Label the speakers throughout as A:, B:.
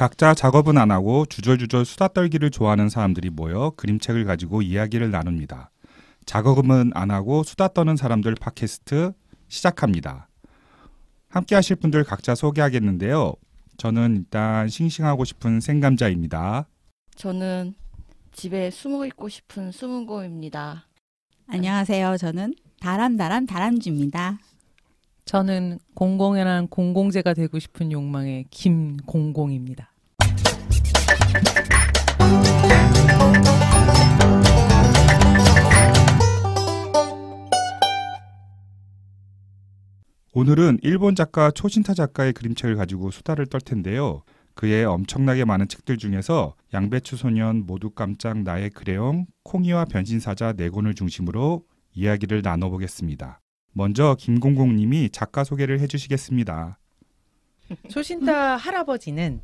A: 각자 작업은 안 하고 주절주절 수다 떨기를 좋아하는 사람들이 모여 그림책을 가지고 이야기를 나눕니다. 작업은 안 하고 수다 떠는 사람들 팟캐스트 시작합니다. 함께 하실 분들 각자 소개하겠는데요. 저는 일단 싱싱하고 싶은 생감자입니다.
B: 저는 집에 숨어 있고 싶은 숨은 곰입니다.
C: 안녕하세요. 저는 다람다람 다람쥐입니다.
D: 저는 공공연한 공공재가 되고 싶은 욕망의 김공공입니다.
A: 오늘은 일본 작가 초신타 작가의 그림책을 가지고 수다를 떨 텐데요. 그의 엄청나게 많은 책들 중에서 양배추 소년, 모두 깜짝, 나의 그레용, 콩이와 변신사자 네 권을 중심으로 이야기를 나눠보겠습니다. 먼저 김공공님이 작가 소개를 해주시겠습니다.
D: 초신타 할아버지는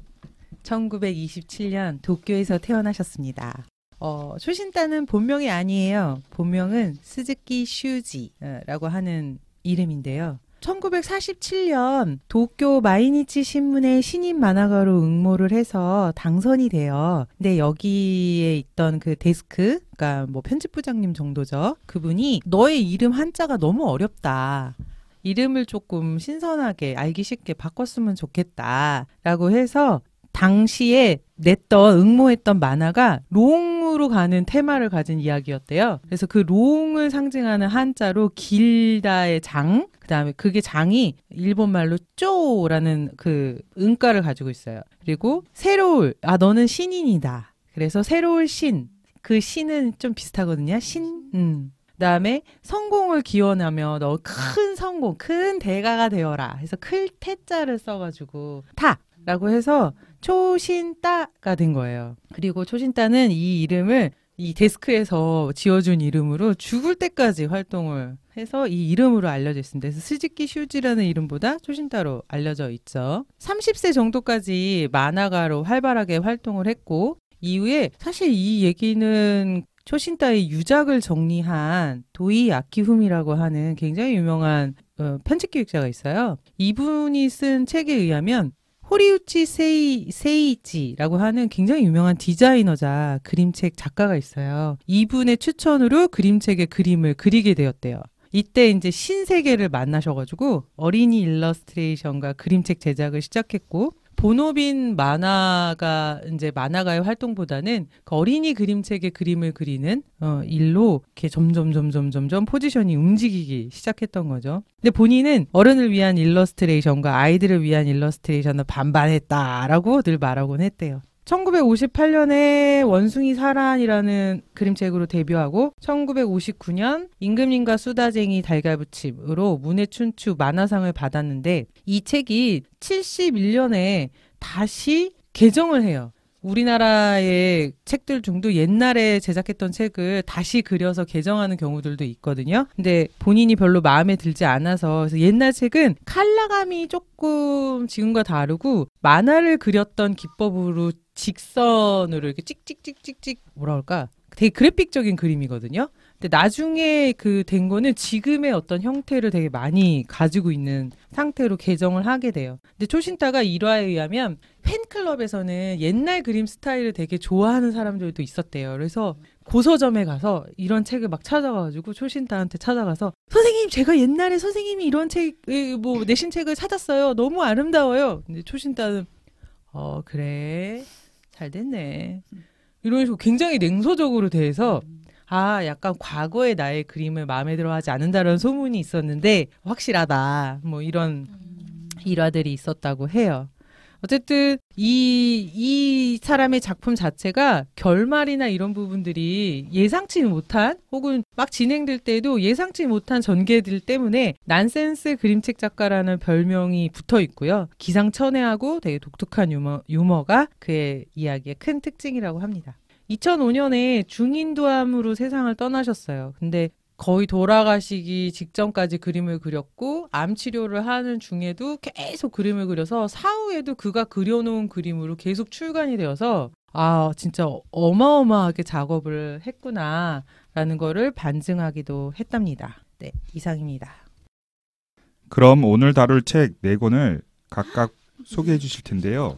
D: 1927년 도쿄에서 태어나셨습니다. 어, 초신타는 본명이 아니에요. 본명은 스즈키 슈지라고 하는 이름인데요. 1947년 도쿄 마이니치 신문의 신인 만화가로 응모를 해서 당선이 돼요. 근데 여기에 있던 그 데스크, 그러니까 뭐 편집부장님 정도죠. 그분이 너의 이름 한자가 너무 어렵다. 이름을 조금 신선하게 알기 쉽게 바꿨으면 좋겠다. 라고 해서 당시에 냈던 응모했던 만화가 롱으로 가는 테마를 가진 이야기였대요. 그래서 그 롱을 상징하는 한자로 길다의 장, 그다음에 그게 장이 일본 말로 쪼라는 그 은가를 가지고 있어요. 그리고 새로울 아 너는 신인이다. 그래서 새로울 신. 그 신은 좀 비슷하거든요. 신. 음. 그다음에 성공을 기원하며 너 큰 성공, 큰 대가가 되어라. 해서 클 태자를 써 가지고 타라고 해서 초신타가 된 거예요. 그리고 초신타는 이 이름을 이 데스크에서 지어준 이름으로 죽을 때까지 활동을 해서 이 이름으로 알려져 있습니다. 그래서 스즈키 슈지라는 이름보다 초신타로 알려져 있죠. 30세 정도까지 만화가로 활발하게 활동을 했고 이후에 사실 이 얘기는 초신타의 유작을 정리한 도이 아키후미라고 하는 굉장히 유명한 어, 편집 기획자가 있어요. 이분이 쓴 책에 의하면 호리우치 세이, 세이지라고 하는 굉장히 유명한 디자이너자 그림책 작가가 있어요. 이분의 추천으로 그림책의 그림을 그리게 되었대요. 이때 이제 신세계를 만나셔가지고 어린이 일러스트레이션과 그림책 제작을 시작했고 본업인 만화가 이제 만화가의 활동보다는 그 어린이 그림책의 그림을 그리는 어, 일로 이렇게 점점 점점 점점 포지션이 움직이기 시작했던 거죠. 근데 본인은 어른을 위한 일러스트레이션과 아이들을 위한 일러스트레이션을 반반했다라고 늘 말하곤 했대요. 1958년에 원숭이 사란이라는 그림책으로 데뷔하고 1959년 임금님과 수다쟁이 달걀부침으로 문해춘추 만화상을 받았는데 이 책이 71년에 다시 개정을 해요. 우리나라의 책들 중도 옛날에 제작했던 책을 다시 그려서 개정하는 경우들도 있거든요. 근데 본인이 별로 마음에 들지 않아서 옛날 책은 칼라감이 조금 지금과 다르고 만화를 그렸던 기법으로 직선으로 이렇게 찍찍찍찍찍 뭐라 할까? 되게 그래픽적인 그림이거든요. 근데 나중에 그 된 거는 지금의 어떤 형태를 되게 많이 가지고 있는 상태로 개정을 하게 돼요. 근데 초신타가 일화에 의하면 팬클럽에서는 옛날 그림 스타일을 되게 좋아하는 사람들도 있었대요. 그래서 고서점에 가서 이런 책을 막 찾아가지고 초신타한테 찾아가서 선생님 제가 옛날에 선생님이 이런 책 뭐 내신 책을 찾았어요. 너무 아름다워요. 근데 초신타는 어 그래 잘 됐네. 이런 식으로 굉장히 냉소적으로 대해서 아, 약간 과거의 나의 그림을 마음에 들어 하지 않는다는 소문이 있었는데 확실하다. 뭐 이런 일화들이 있었다고 해요. 어쨌든 이, 이 사람의 작품 자체가 결말이나 이런 부분들이 예상치 못한 혹은 막 진행될 때도 예상치 못한 전개들 때문에 난센스 그림책 작가라는 별명이 붙어 있고요. 기상천외하고 되게 독특한 유머, 유머가 그의 이야기의 큰 특징이라고 합니다. 2005년에 중인도암으로 세상을 떠나셨어요. 근데 거의 돌아가시기 직전까지 그림을 그렸고 암 치료를 하는 중에도 계속 그림을 그려서 사후에도 그가 그려놓은 그림으로 계속 출간이 되어서 아 진짜 어마어마하게 작업을 했구나라는 거를 반증하기도 했답니다. 네 이상입니다.
A: 그럼 오늘 다룰 책 네 권을 각각 소개해 주실 텐데요.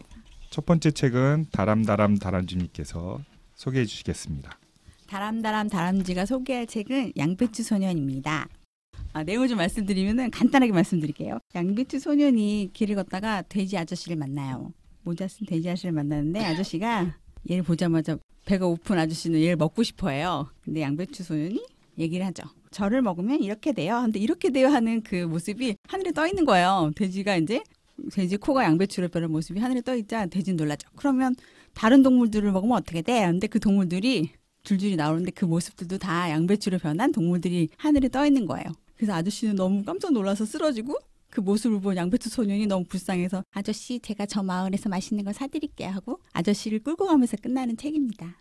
A: 첫 번째 책은 다람다람 다람쥐님께서 소개해 주시겠습니다.
C: 다람다람 다람쥐가 소개할 책은 양배추 소년입니다. 아, 내용을 좀 말씀드리면은 간단하게 말씀드릴게요. 양배추 소년이 길을 걷다가 돼지 아저씨를 만나요. 모자 쓴 돼지 아저씨를 만나는데 아저씨가 얘를 보자마자 배가 고픈 아저씨는 얘를 먹고 싶어해요. 근데 양배추 소년이 얘기를 하죠. 저를 먹으면 이렇게 돼요. 근데 이렇게 돼요 하는 그 모습이 하늘에 떠 있는 거예요. 돼지가 이제 돼지 코가 양배추를 뼈는 모습이 하늘에 떠 있자 돼지는 놀라죠. 그러면 다른 동물들을 먹으면 어떻게 돼? 근데 그 동물들이 줄줄이 나오는데 그 모습들도 다 양배추로 변한 동물들이 하늘에 떠 있는 거예요. 그래서 아저씨는 너무 깜짝 놀라서 쓰러지고 그 모습을 본 양배추 소년이 너무 불쌍해서 아저씨 제가 저 마을에서 맛있는 거 사드릴게 하고 아저씨를 끌고 가면서 끝나는 책입니다.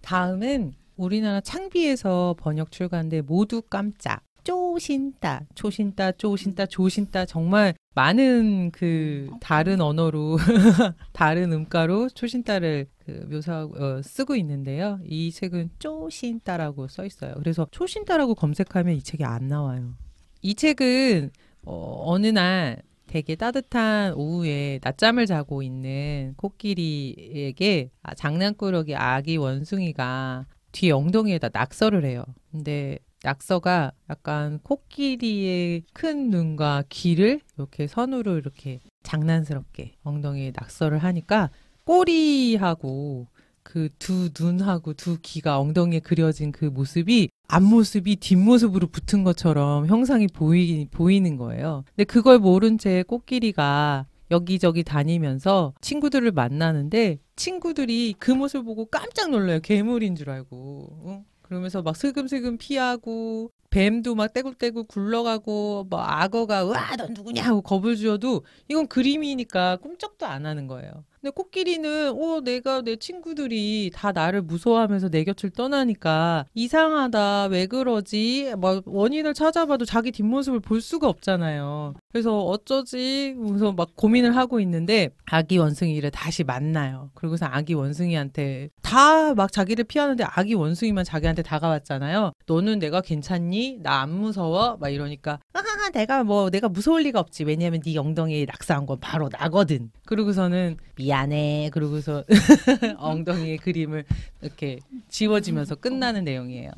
D: 다음은 우리나라 창비에서 번역 출간돼 모두 깜짝 쪼신따 초신따 쪼신따 조신따 정말 많은 그 다른 언어로 다른 음가로 초신따를 그 묘사하고 어, 쓰고 있는데요. 이 책은 쪼신따라고 써 있어요. 그래서 초신따라고 검색하면 이 책이 안 나와요. 이 책은 어, 어느 날 되게 따뜻한 오후에 낮잠을 자고 있는 코끼리에게 아, 장난꾸러기 아기 원숭이가 뒤 엉덩이에다 낙서를 해요. 근데 낙서가 약간 코끼리의 큰 눈과 귀를 이렇게 선으로 이렇게 장난스럽게 엉덩이에 낙서를 하니까 꼬리하고 그 두 눈하고 두 귀가 엉덩이에 그려진 그 모습이 앞모습이 뒷모습으로 붙은 것처럼 형상이 보이, 보이는 거예요. 근데 그걸 모른 채 코끼리가 여기저기 다니면서 친구들을 만나는데 친구들이 그 모습을 보고 깜짝 놀라요. 괴물인 줄 알고. 어? 그러면서 막 슬금슬금 피하고 뱀도 막 떼굴떼굴 굴러가고 뭐 악어가 으아 넌 누구냐 하고 겁을 주어도 이건 그림이니까 꿈쩍도 안 하는 거예요. 근데 코끼리는 어 내가 내 친구들이 다 나를 무서워하면서 내 곁을 떠나니까 이상하다 왜 그러지 막 원인을 찾아봐도 자기 뒷모습을 볼 수가 없잖아요. 그래서 어쩌지 그래서 막 고민을 하고 있는데 아기 원숭이를 다시 만나요. 그리고서 아기 원숭이한테 다 막 자기를 피하는데 아기 원숭이만 자기한테 다가왔잖아요. 너는 내가 괜찮니? 나 안 무서워? 막 이러니까 아 내가 뭐 내가 무서울 리가 없지. 왜냐면 네 엉덩이에 낙서한 건 바로 나거든. 그러고서는 미안해. 그러고서 엉덩이에 그림을 이렇게 지워지면서 끝나는 내용이에요.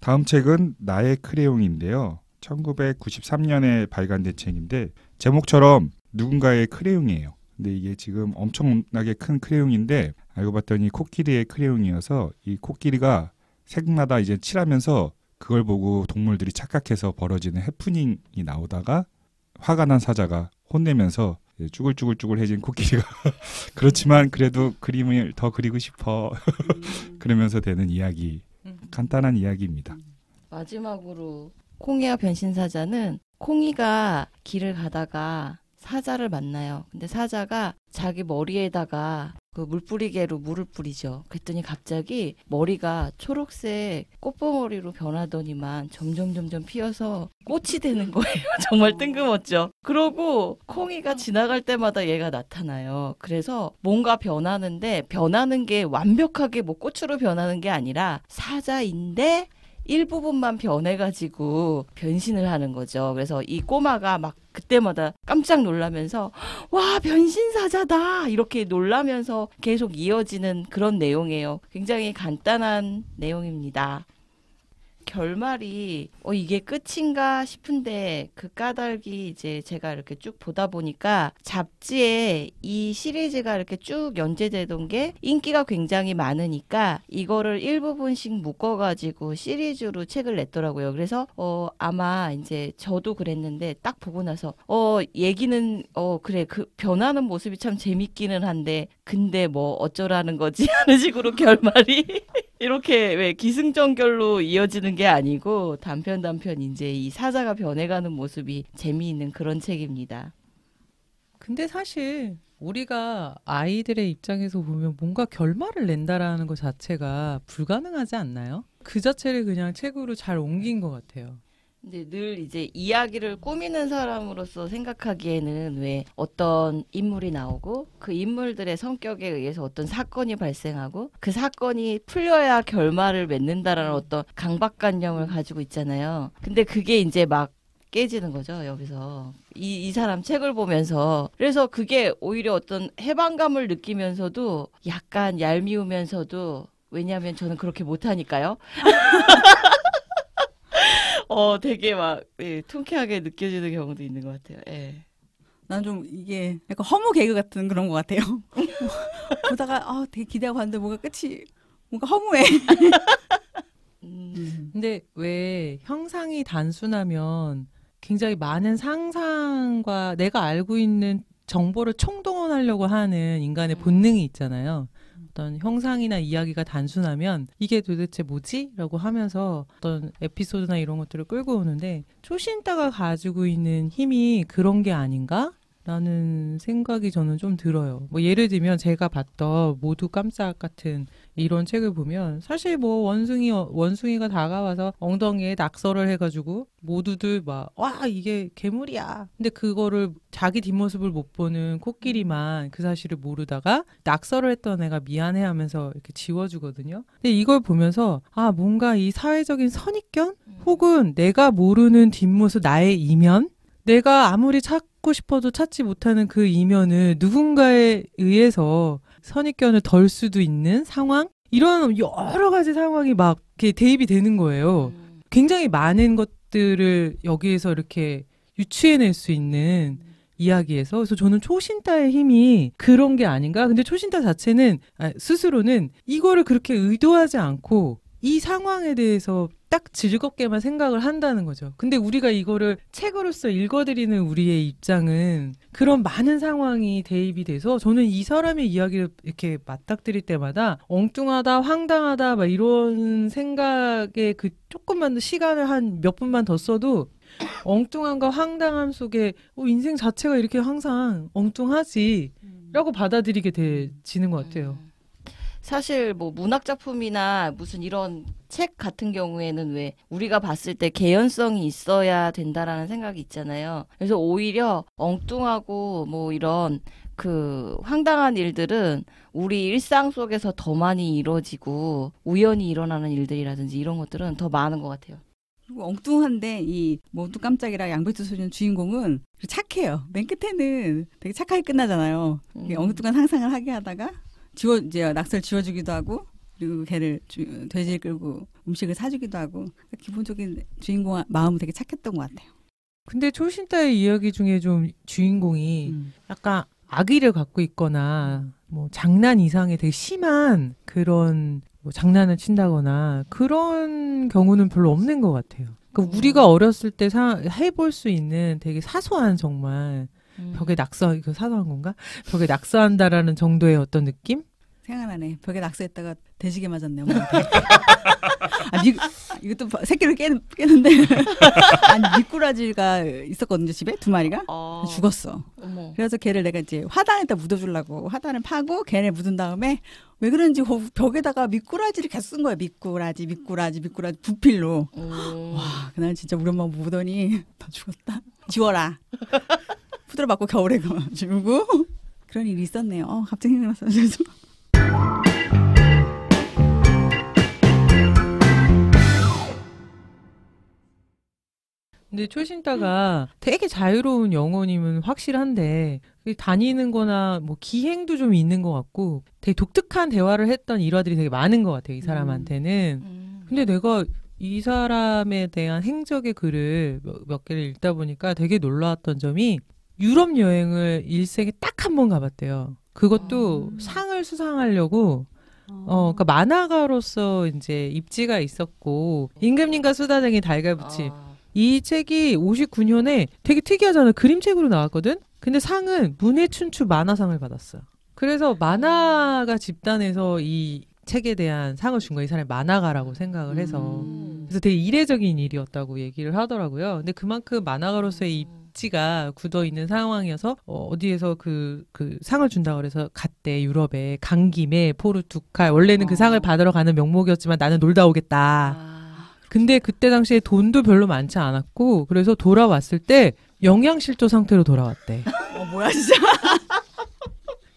A: 다음 책은 나의 크레용인데요. 1993년에 발간된 책인데 제목처럼 누군가의 크레용이에요. 근데 이게 지금 엄청나게 큰 크레용인데 알고 봤더니 코끼리의 크레용이어서 이 코끼리가 색마다 이제 칠하면서 그걸 보고 동물들이 착각해서 벌어지는 해프닝이 나오다가 화가 난 사자가 혼내면서 쭈글쭈글쭈글해진 코끼리가 그렇지만 그래도 그림을 더 그리고 싶어 그러면서 되는 이야기 간단한 이야기입니다.
B: 마지막으로 콩이와 변신사자는 콩이가 길을 가다가 사자를 만나요. 근데 사자가 자기 머리에다가 그 물뿌리개로 물을 뿌리죠. 그랬더니 갑자기 머리가 초록색 꽃봉오리로 변하더니만 점점 점점 피어서 꽃이 되는 거예요. 정말 뜬금없죠. 그러고 콩이가 지나갈 때마다 얘가 나타나요. 그래서 뭔가 변하는데 변하는 게 완벽하게 뭐 꽃으로 변하는 게 아니라 사자인데 일부분만 변해가지고 변신을 하는 거죠. 그래서 이 꼬마가 막 그때마다 깜짝 놀라면서 와 변신사자다 이렇게 놀라면서 계속 이어지는 그런 내용이에요. 굉장히 간단한 내용입니다. 결말이 어 이게 끝인가 싶은데 그 까닭이 이제 제가 이렇게 쭉 보다 보니까 잡지에 이 시리즈가 이렇게 쭉 연재되던 게 인기가 굉장히 많으니까 이거를 일부분씩 묶어가지고 시리즈로 책을 냈더라고요. 그래서 어 아마 이제 저도 그랬는데 딱 보고 나서 어 얘기는 어 그래 그 변하는 모습이 참 재밌기는 한데 근데 뭐 어쩌라는 거지 하는 식으로 결말이 이렇게 왜 기승전결로 이어지는 게 아니고 단편 단편 이제 이 사자가 변해가는 모습이 재미있는 그런 책입니다.
D: 근데 사실 우리가 아이들의 입장에서 보면 뭔가 결말을 낸다라는 것 자체가 불가능하지 않나요? 그 자체를 그냥 책으로 잘 옮긴 것 같아요.
B: 근데 늘 이제 이야기를 꾸미는 사람으로서 생각하기에는 왜 어떤 인물이 나오고 그 인물들의 성격에 의해서 어떤 사건이 발생하고 그 사건이 풀려야 결말을 맺는다라는 어떤 강박관념을 가지고 있잖아요. 근데 그게 이제 막 깨지는 거죠 여기서 이, 이 사람 책을 보면서 그래서 그게 오히려 어떤 해방감을 느끼면서도 약간 얄미우면서도 왜냐하면 저는 그렇게 못하니까요. 어 되게 막 예, 통쾌하게 느껴지는 경우도 있는 것 같아요. 예.
C: 난 좀 이게 약간 허무 개그 같은 그런 것 같아요. 보다가 아 되게 기대하고 봤는데 뭔가 끝이 뭔가 허무해.
B: 음,
D: 근데 왜 형상이 단순하면 굉장히 많은 상상과 내가 알고 있는 정보를 총동원하려고 하는 인간의
B: 음.
D: 본능이 있잖아요. 어떤 형상이나 이야기가 단순하면 이게 도대체 뭐지? 라고 하면서 어떤 에피소드나 이런 것들을 끌고 오는데 초신따가 가지고 있는 힘이 그런 게 아닌가? 라는 생각이 저는 좀 들어요. 뭐 예를 들면 제가 봤던 모두 깜짝 같은 이런 책을 보면 사실 뭐 원숭이 원숭이가 다가와서 엉덩이에 낙서를 해가지고 모두들 막 와 이게 괴물이야. 근데 그거를 자기 뒷모습을 못 보는 코끼리만 그 사실을 모르다가 낙서를 했던 애가 미안해하면서 이렇게 지워주거든요. 근데 이걸 보면서 아 뭔가 이 사회적인 선입견 혹은 내가 모르는 뒷모습 나의 이면 내가 아무리 찾고 싶어도 찾지 못하는 그 이면을 누군가에 의해서 선입견을 덜 수도 있는 상황? 이런 여러 가지 상황이 막 이렇게 대입이 되는 거예요.
B: 음,
D: 굉장히 많은 것들을 여기에서 이렇게 유추해낼 수 있는 이야기에서 그래서 저는 초신따의 힘이 그런 게 아닌가 근데 초신따 자체는 아, 스스로는 이거를 그렇게 의도하지 않고 이 상황에 대해서 딱 즐겁게만 생각을 한다는 거죠. 근데 우리가 이거를 책으로서 읽어드리는 우리의 입장은 그런 많은 상황이 대입이 돼서 저는 이 사람의 이야기를 이렇게 맞닥뜨릴 때마다 엉뚱하다, 황당하다, 막 이런 생각에 그 조금만 더 시간을 한 몇 분만 더 써도 엉뚱함과 황당함 속에 어, 인생 자체가 이렇게 항상 엉뚱하지. 라고 받아들이게 되지는 것 같아요.
B: 음. 사실 뭐 문학 작품이나 무슨 이런 책 같은 경우에는 왜 우리가 봤을 때 개연성이 있어야 된다라는 생각이 있잖아요. 그래서 오히려 엉뚱하고 뭐 이런 그 황당한 일들은 우리 일상 속에서 더 많이 이루어지고 우연히 일어나는 일들이라든지 이런 것들은 더 많은 것 같아요.
C: 그리고 엉뚱한데 이 모두 깜짝이라 양배추 소년 주인공은 착해요. 맨 끝에는 되게 착하게 끝나잖아요.
B: 음.
C: 엉뚱한 상상을 하게 하다가 지워 이제 낙서를 지워주기도 하고 그리고 걔를 주, 돼지를 끌고 음식을 사주기도 하고 그러니까 기본적인 주인공 마음은 되게 착했던 것 같아요.
D: 근데 초신따의 이야기 중에 좀 주인공이
C: 음.
D: 약간 악의를 갖고 있거나 뭐 장난 이상의 되게 심한 그런 뭐 장난을 친다거나 그런 경우는 별로 없는 것 같아요. 그러니까
B: 음.
D: 우리가 어렸을 때 사, 해볼 수 있는 되게 사소한 정말
B: 음.
D: 벽에 낙서 이거 사소한 건가? 벽에 낙서한다라는 정도의 어떤 느낌?
C: 생각나네. 벽에 낙서했다가 돼지게 맞았네. 아, 미, 이것도 바- 새끼를 깨, 깨는데 아니 미꾸라지가 있었거든요 집에 두 마리가
B: 어.
C: 죽었어.
B: 어머.
C: 그래서 걔를 내가 이제 화단에다 묻어주려고 화단을 파고 걔를 묻은 다음에 왜 그런지 거- 벽에다가 미꾸라지를 계속 쓴 거야. 미꾸라지, 미꾸라지, 미꾸라지 부필로.
B: 음.
C: 와 그날 진짜 우리 엄마 보더니 다 죽었다. 지워라. 푸드를 맞고 겨울에 그 지우고 그런 일이 있었네요. 어, 갑자기 생각났어요. 그래서
D: 근데 초신따가 되게 자유로운 영혼이면 확실한데 그 다니는 거나 뭐 기행도 좀 있는 것 같고 되게 독특한 대화를 했던 일화들이 되게 많은 것 같아요. 이 사람한테는.
B: 음.
D: 근데 내가 이 사람에 대한 행적의 글을 몇, 몇 개를 읽다 보니까 되게 놀라웠던 점이 유럽 여행을 일생에 딱 한 번 가봤대요. 그것도
B: 아.
D: 상을 수상하려고 어, 그러니까 만화가로서 이제 입지가 있었고 임금님과 수다쟁이 달걀붙이
B: 아.
D: 이 책이 59년에 되게 특이하잖아요. 그림책으로 나왔거든. 근데 상은 문해춘추 만화상을 받았어. 그래서 만화가 집단에서 이 책에 대한 상을 준 거야. 이 사람이 만화가라고 생각을 해서.
B: 음.
D: 그래서 되게 이례적인 일이었다고 얘기를 하더라고요. 근데 그만큼 만화가로서의 입지가 굳어 있는 상황이어서 어, 어디에서 그, 그 상을 준다 그래서 갔대 유럽에 간 김에 포르투갈 원래는 그
B: 어.
D: 상을 받으러 가는 명목이었지만 나는 놀다 오겠다.
B: 아.
D: 근데 그때 당시에 돈도 별로 많지 않았고 그래서 돌아왔을 때 영양실조 상태로 돌아왔대.
C: 어 뭐야 진짜.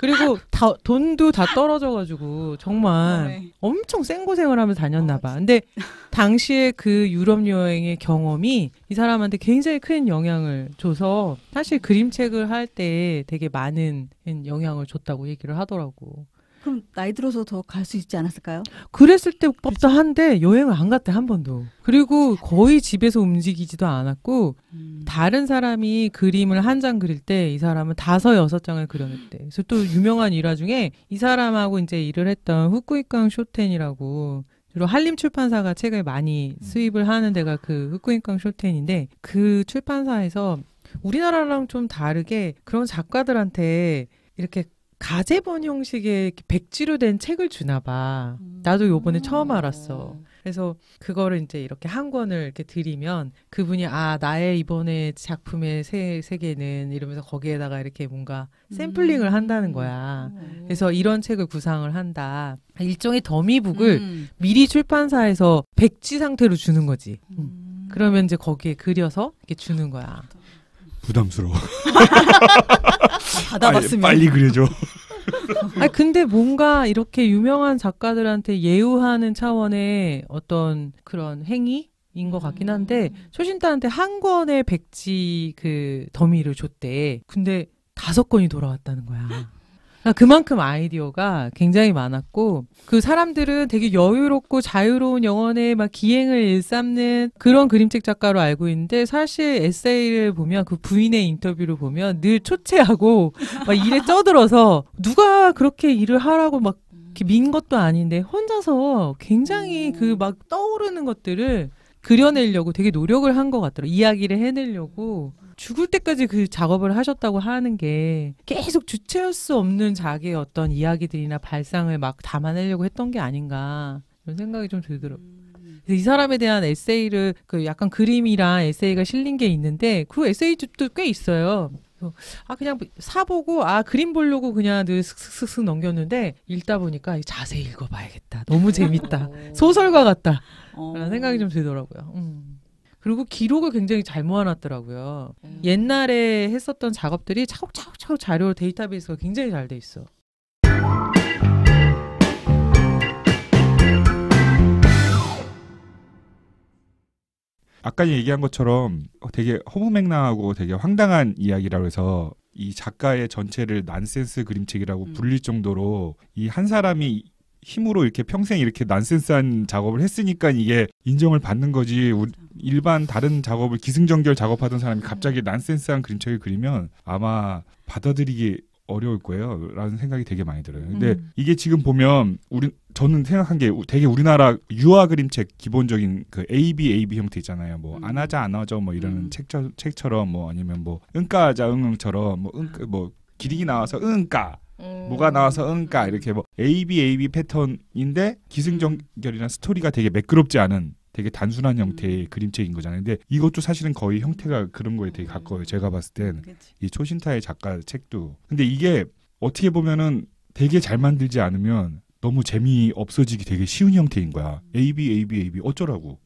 D: 그리고 다, 돈도 다 떨어져가지고 정말
C: 네.
D: 엄청 생고생을 하면서 다녔나 봐. 근데 당시에 그 유럽 여행의 경험이 이 사람한테 굉장히 큰 영향을 줘서 사실 그림책을 할 때 되게 많은 영향을 줬다고 얘기를 하더라고.
C: 그럼 나이 들어서 더 갈 수 있지 않았을까요?
D: 그랬을 때 법도 한데 여행을 안 갔대 한 번도. 그리고 거의 집에서 움직이지도 않았고
C: 음.
D: 다른 사람이 그림을 한 장 그릴 때 이 사람은 다섯 여섯 장을 그려냈대. 그래서 또 유명한 일화 중에 이 사람하고 이제 일을 했던 후쿠이강 쇼텐이라고 주로 한림 출판사가 책을 많이 수입을 하는 데가 그 후쿠이강 쇼텐인데 그 출판사에서 우리나라랑 좀 다르게 그런 작가들한테 이렇게 가제본 형식의 백지로 된 책을 주나 봐. 나도 요번에 처음 알았어. 그래서 그거를 이제 이렇게 한 권을 이렇게 드리면 그분이 아 나의 이번에 작품의 세 세계는 이러면서 거기에다가 이렇게 뭔가 샘플링을 한다는 거야. 그래서 이런 책을 구상을 한다. 일종의 더미북을
C: 음.
D: 미리 출판사에서 백지 상태로 주는 거지. 음.
C: 음.
D: 그러면 이제 거기에 그려서 이렇게 주는 거야.
A: 부담스러워.
C: 받아봤으면
A: 빨리, 빨리 그려줘.
D: 아 근데 뭔가 이렇게 유명한 작가들한테 예우하는 차원의 어떤 그런 행위 인 것 같긴 한데 초신타한테 한 권의 백지 그 더미를 줬대. 근데 다섯 권이 돌아왔다는 거야. 그러니까 그만큼 아이디어가 굉장히 많았고 그 사람들은 되게 여유롭고 자유로운 영혼에 막 기행을 일삼는 그런 그림책 작가로 알고 있는데 사실 에세이를 보면 그 부인의 인터뷰를 보면 늘 초췌하고 막 일에 쩌들어서 누가 그렇게 일을 하라고 막 이렇게 민 것도 아닌데 혼자서 굉장히 그 막 떠오르는 것들을 그려내려고 되게 노력을 한 것 같더라고 이야기를 해내려고 죽을 때까지 그 작업을 하셨다고 하는 게 계속 주체할 수 없는 자기의 어떤 이야기들이나 발상을 막 담아내려고 했던 게 아닌가 이런 생각이 좀 들더라고요. 그래서 이 사람에 대한 에세이를 그 약간 그림이랑 에세이가 실린 게 있는데 그 에세이집도 꽤 있어요. 아 그냥 사보고 아 그림 보려고 그냥 늘 슥슥슥슥 넘겼는데 읽다 보니까 자세히 읽어봐야겠다. 너무 재밌다. 소설가 같다.
C: 어.
D: 라는 생각이 좀 들더라고요. 음. 그리고 기록을 굉장히 잘 모아놨더라고요.
B: 음.
D: 옛날에 했었던 작업들이 차곡차곡차곡 자료 데이터베이스가 굉장히 잘 돼 있어.
A: 아까 얘기한 것처럼 되게 허무맹랑하고 되게 황당한 이야기라고 해서 이 작가의 전체를 난센스 그림책이라고
C: 음.
A: 불릴 정도로 이 한 사람이 힘으로 이렇게 평생 이렇게 난센스한 작업을 했으니까 이게 인정을 받는 거지. 일반 다른 작업을 기승전결 작업하던 사람이 갑자기 난센스한 그림책을 그리면 아마 받아들이기 어려울 거예요. 라는 생각이 되게 많이 들어요. 근데
D: 음.
A: 이게 지금 보면 우리 저는 생각한 게 우- 되게 우리나라 유화 그림책 기본적인 그 A B A B 형태 있잖아요. 뭐
C: 음.
A: 안 하자 안 하죠 뭐 이러는
C: 음.
A: 책처, 책처럼 뭐 아니면 뭐 응가하자 응응처럼 뭐 응뭐 기린이 나와서 응가
B: 음.
A: 뭐가 나와서 응가 이렇게 뭐 A B A B 패턴인데 기승전결이나 스토리가 되게 매끄럽지 않은 되게 단순한 형태의
C: 음.
A: 그림책인 거잖아요. 근데 이것도 사실은 거의 형태가 그런 거에 되게 가까워요. 제가 봤을 땐. 이 초신타의 작가 책도. 근데 이게 어떻게 보면은 되게 잘 만들지 않으면 너무 재미 없어지기 되게 쉬운 형태인 거야. A B A B A B 어쩌라고.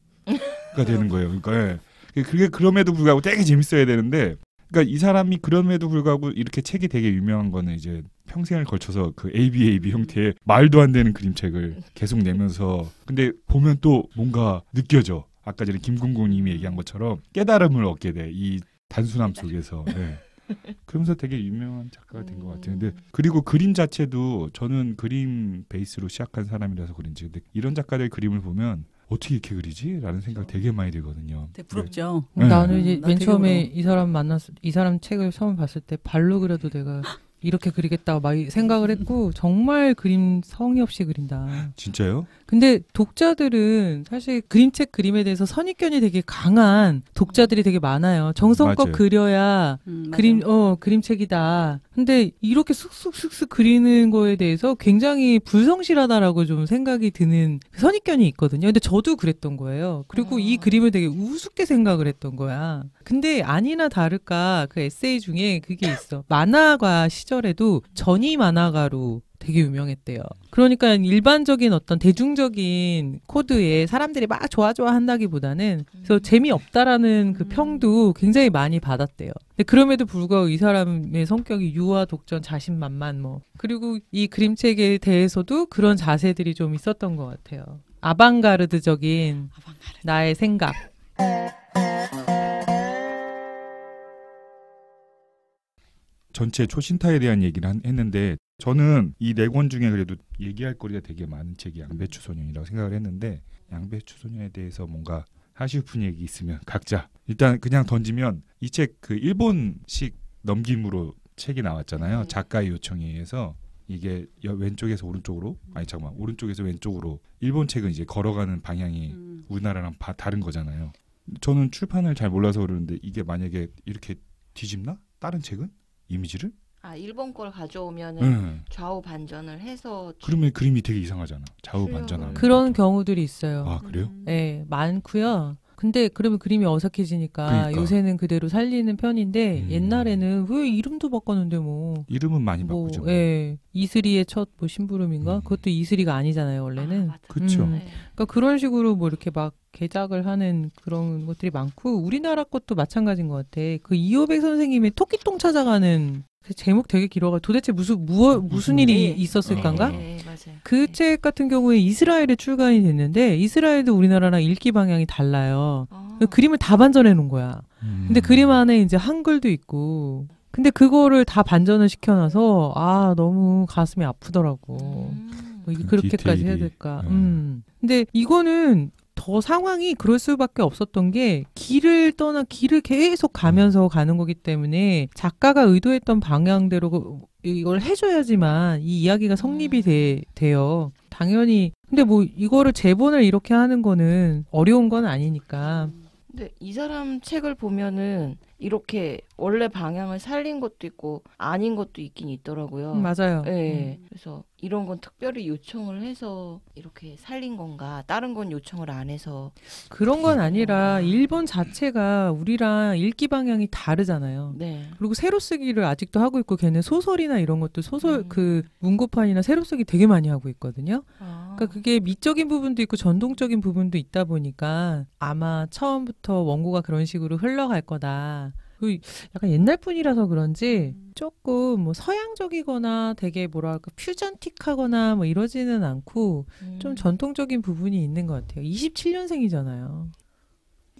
A: 가 되는 거예요. 그러니까 예. 그게 그럼에도 불구하고 되게 재밌어야 되는데 그러니까 이 사람이 그럼에도 불구하고 이렇게 책이 되게 유명한 거는 이제 평생을 걸쳐서 그 A B A B 형태의 말도 안 되는 그림책을 계속 내면서 근데 보면 또 뭔가 느껴져. 아까 전에 김궁궁님이 얘기한 것처럼 깨달음을 얻게 돼. 이 단순함 속에서. 네. 그러면서 되게 유명한 작가가 된 것 같아요. 근데 그리고 그림 자체도 저는 그림 베이스로 시작한 사람이라서 그런지 근데 이런 작가들 그림을 보면 어떻게 이렇게 그리지? 라는 생각 되게 많이 들거든요.
C: 되게 부럽죠.
A: 네.
D: 나는 이제
C: 음,
D: 나맨 처음에. 이 사람 만났 이 사람 책을 처음 봤을 때 발로 그려도 내가 이렇게 그리겠다 막 이- 생각을 했고 정말 그림 성의 없이 그린다.
A: 진짜요?
D: 근데 독자들은 사실 그림책 그림에 대해서 선입견이 되게 강한 독자들이 되게 많아요. 정성껏
A: 맞아요.
D: 그려야
C: 음, 맞아.
D: 그림 어 그림책이다. 근데 이렇게 쑥쑥쑥쑥 그리는 거에 대해서 굉장히 불성실하다라고 좀 생각이 드는 선입견이 있거든요. 근데 저도 그랬던 거예요. 그리고 이
B: 어.
D: 그림을 되게 우습게 생각을 했던 거야. 근데 아니나 다를까 그 에세이 중에 그게 있어. 만화가 시절에도 전이 만화가로 되게 유명했대요. 그러니까 일반적인 어떤 대중적인 코드에 사람들이 막 좋아 좋아 한다기보다는 그래서 재미없다라는 그
B: 음.
D: 평도 굉장히 많이 받았대요. 근데 그럼에도 불구하고 이 사람의 성격이 유아 독전 자신만만 뭐 그리고 이 그림책에 대해서도 그런 자세들이 좀 있었던 것 같아요. 아방가르드적인 나의 생각.
A: 전체 초신타에 대한 얘기를 한- 했는데 저는 이 네 권 중에 그래도 얘기할 거리가 되게 많은 책이 양배추 소년이라고 생각을 했는데 양배추 소년에 대해서 뭔가 하시고 싶은 얘기 있으면 각자 일단 그냥 던지면 이 책 그 일본식 넘김으로 책이 나왔잖아요
B: 네.
A: 작가의 요청에 의해서 이게 여- 왼쪽에서 오른쪽으로 아니 잠깐만 오른쪽에서 왼쪽으로 일본 책은 이제 걸어가는 방향이
C: 음.
A: 우리나라랑 바- 다른 거잖아요. 저는 출판을 잘 몰라서 그러는데 이게 만약에 이렇게 뒤집나? 다른 책은 이미지를?
B: 아 일본 걸 가져오면은
A: 응.
B: 좌우 반전을 해서
A: 그러면 그림이 되게 이상하잖아. 좌우
B: 출력을-
A: 반전하면.
D: 그런 경우들이 있어요.
A: 아 그래요?
C: 음.
D: 네, 많고요. 근데 그러면 그림이 어색해지니까
A: 그러니까.
D: 요새는 그대로 살리는 편인데
A: 음.
D: 옛날에는 왜 이름도 바꿨는데 뭐.
A: 이름은 많이
D: 뭐,
A: 바꾸죠. 뭐.
D: 예. 이슬이의 첫뭐 심부름인가?
A: 음.
D: 그것도 이슬이가 아니잖아요,
B: 아,
D: 원래는.
B: 맞아.
A: 그쵸.
D: 음.
B: 네.
D: 그러니까 그런 식으로 뭐 이렇게 막 개작을 하는 그런 것들이 많고 우리나라 것도 마찬가지인 것 같아. 그 이호백 선생님의 토끼똥 찾아가는 그 제목 되게 길어가 도대체 무슨 무어, 무슨 일이 있었을까인가?
A: 어.
B: 네, 맞아요.
D: 그
B: 네.
D: 책 같은 경우에 이스라엘에 출간이 됐는데 이스라엘도 우리나라랑 읽기 방향이 달라요.
B: 아,
D: 그 그림을 다 반전해 놓은 거야.
A: 음.
D: 근데 그림 안에 이제 한글도 있고. 근데 그거를 다 반전을 시켜놔서 아 너무 가슴이 아프더라고.
B: 음.
D: 뭐 이게
A: 그
D: 그렇게까지 해야
A: 디테일이.
D: 될까?
A: 네.
D: 음. 근데 이거는 더 상황이 그럴 수밖에 없었던 게 길을 떠나 길을 계속 가면서 가는 거기 때문에 작가가 의도했던 방향대로 그- 이걸 해줘야지만 이 이야기가 성립이 돼, 돼요. 당연히 근데 뭐 이거를 재본을 이렇게 하는 거는 어려운 건 아니니까
B: 근데 이 사람 책을 보면은 이렇게 원래 방향을 살린 것도 있고 아닌 것도 있긴 있더라고요.
D: 음, 맞아요.
B: 네,
D: 음.
B: 그래서 이런 건 특별히 요청을 해서 이렇게 살린 건가? 다른 건 요청을 안 해서
D: 그런 건 아니라 일본 자체가 우리랑 읽기 방향이 다르잖아요.
B: 네.
D: 그리고 새로 쓰기를 아직도 하고 있고 걔는 소설이나 이런 것도 소설
B: 음.
D: 그 문고판이나 새로 쓰기 되게 많이 하고 있거든요.
B: 아.
D: 그러니까 그게 미적인 부분도 있고 전통적인 부분도 있다 보니까 아마 처음부터 원고가 그런 식으로 흘러갈 거다. 그 약간 옛날 분이라서 그런지 조금 뭐 서양적이거나 되게 뭐랄까 퓨전틱하거나 뭐 이러지는 않고
B: 음.
D: 좀 전통적인 부분이 있는 것 같아요. 27년생이잖아요.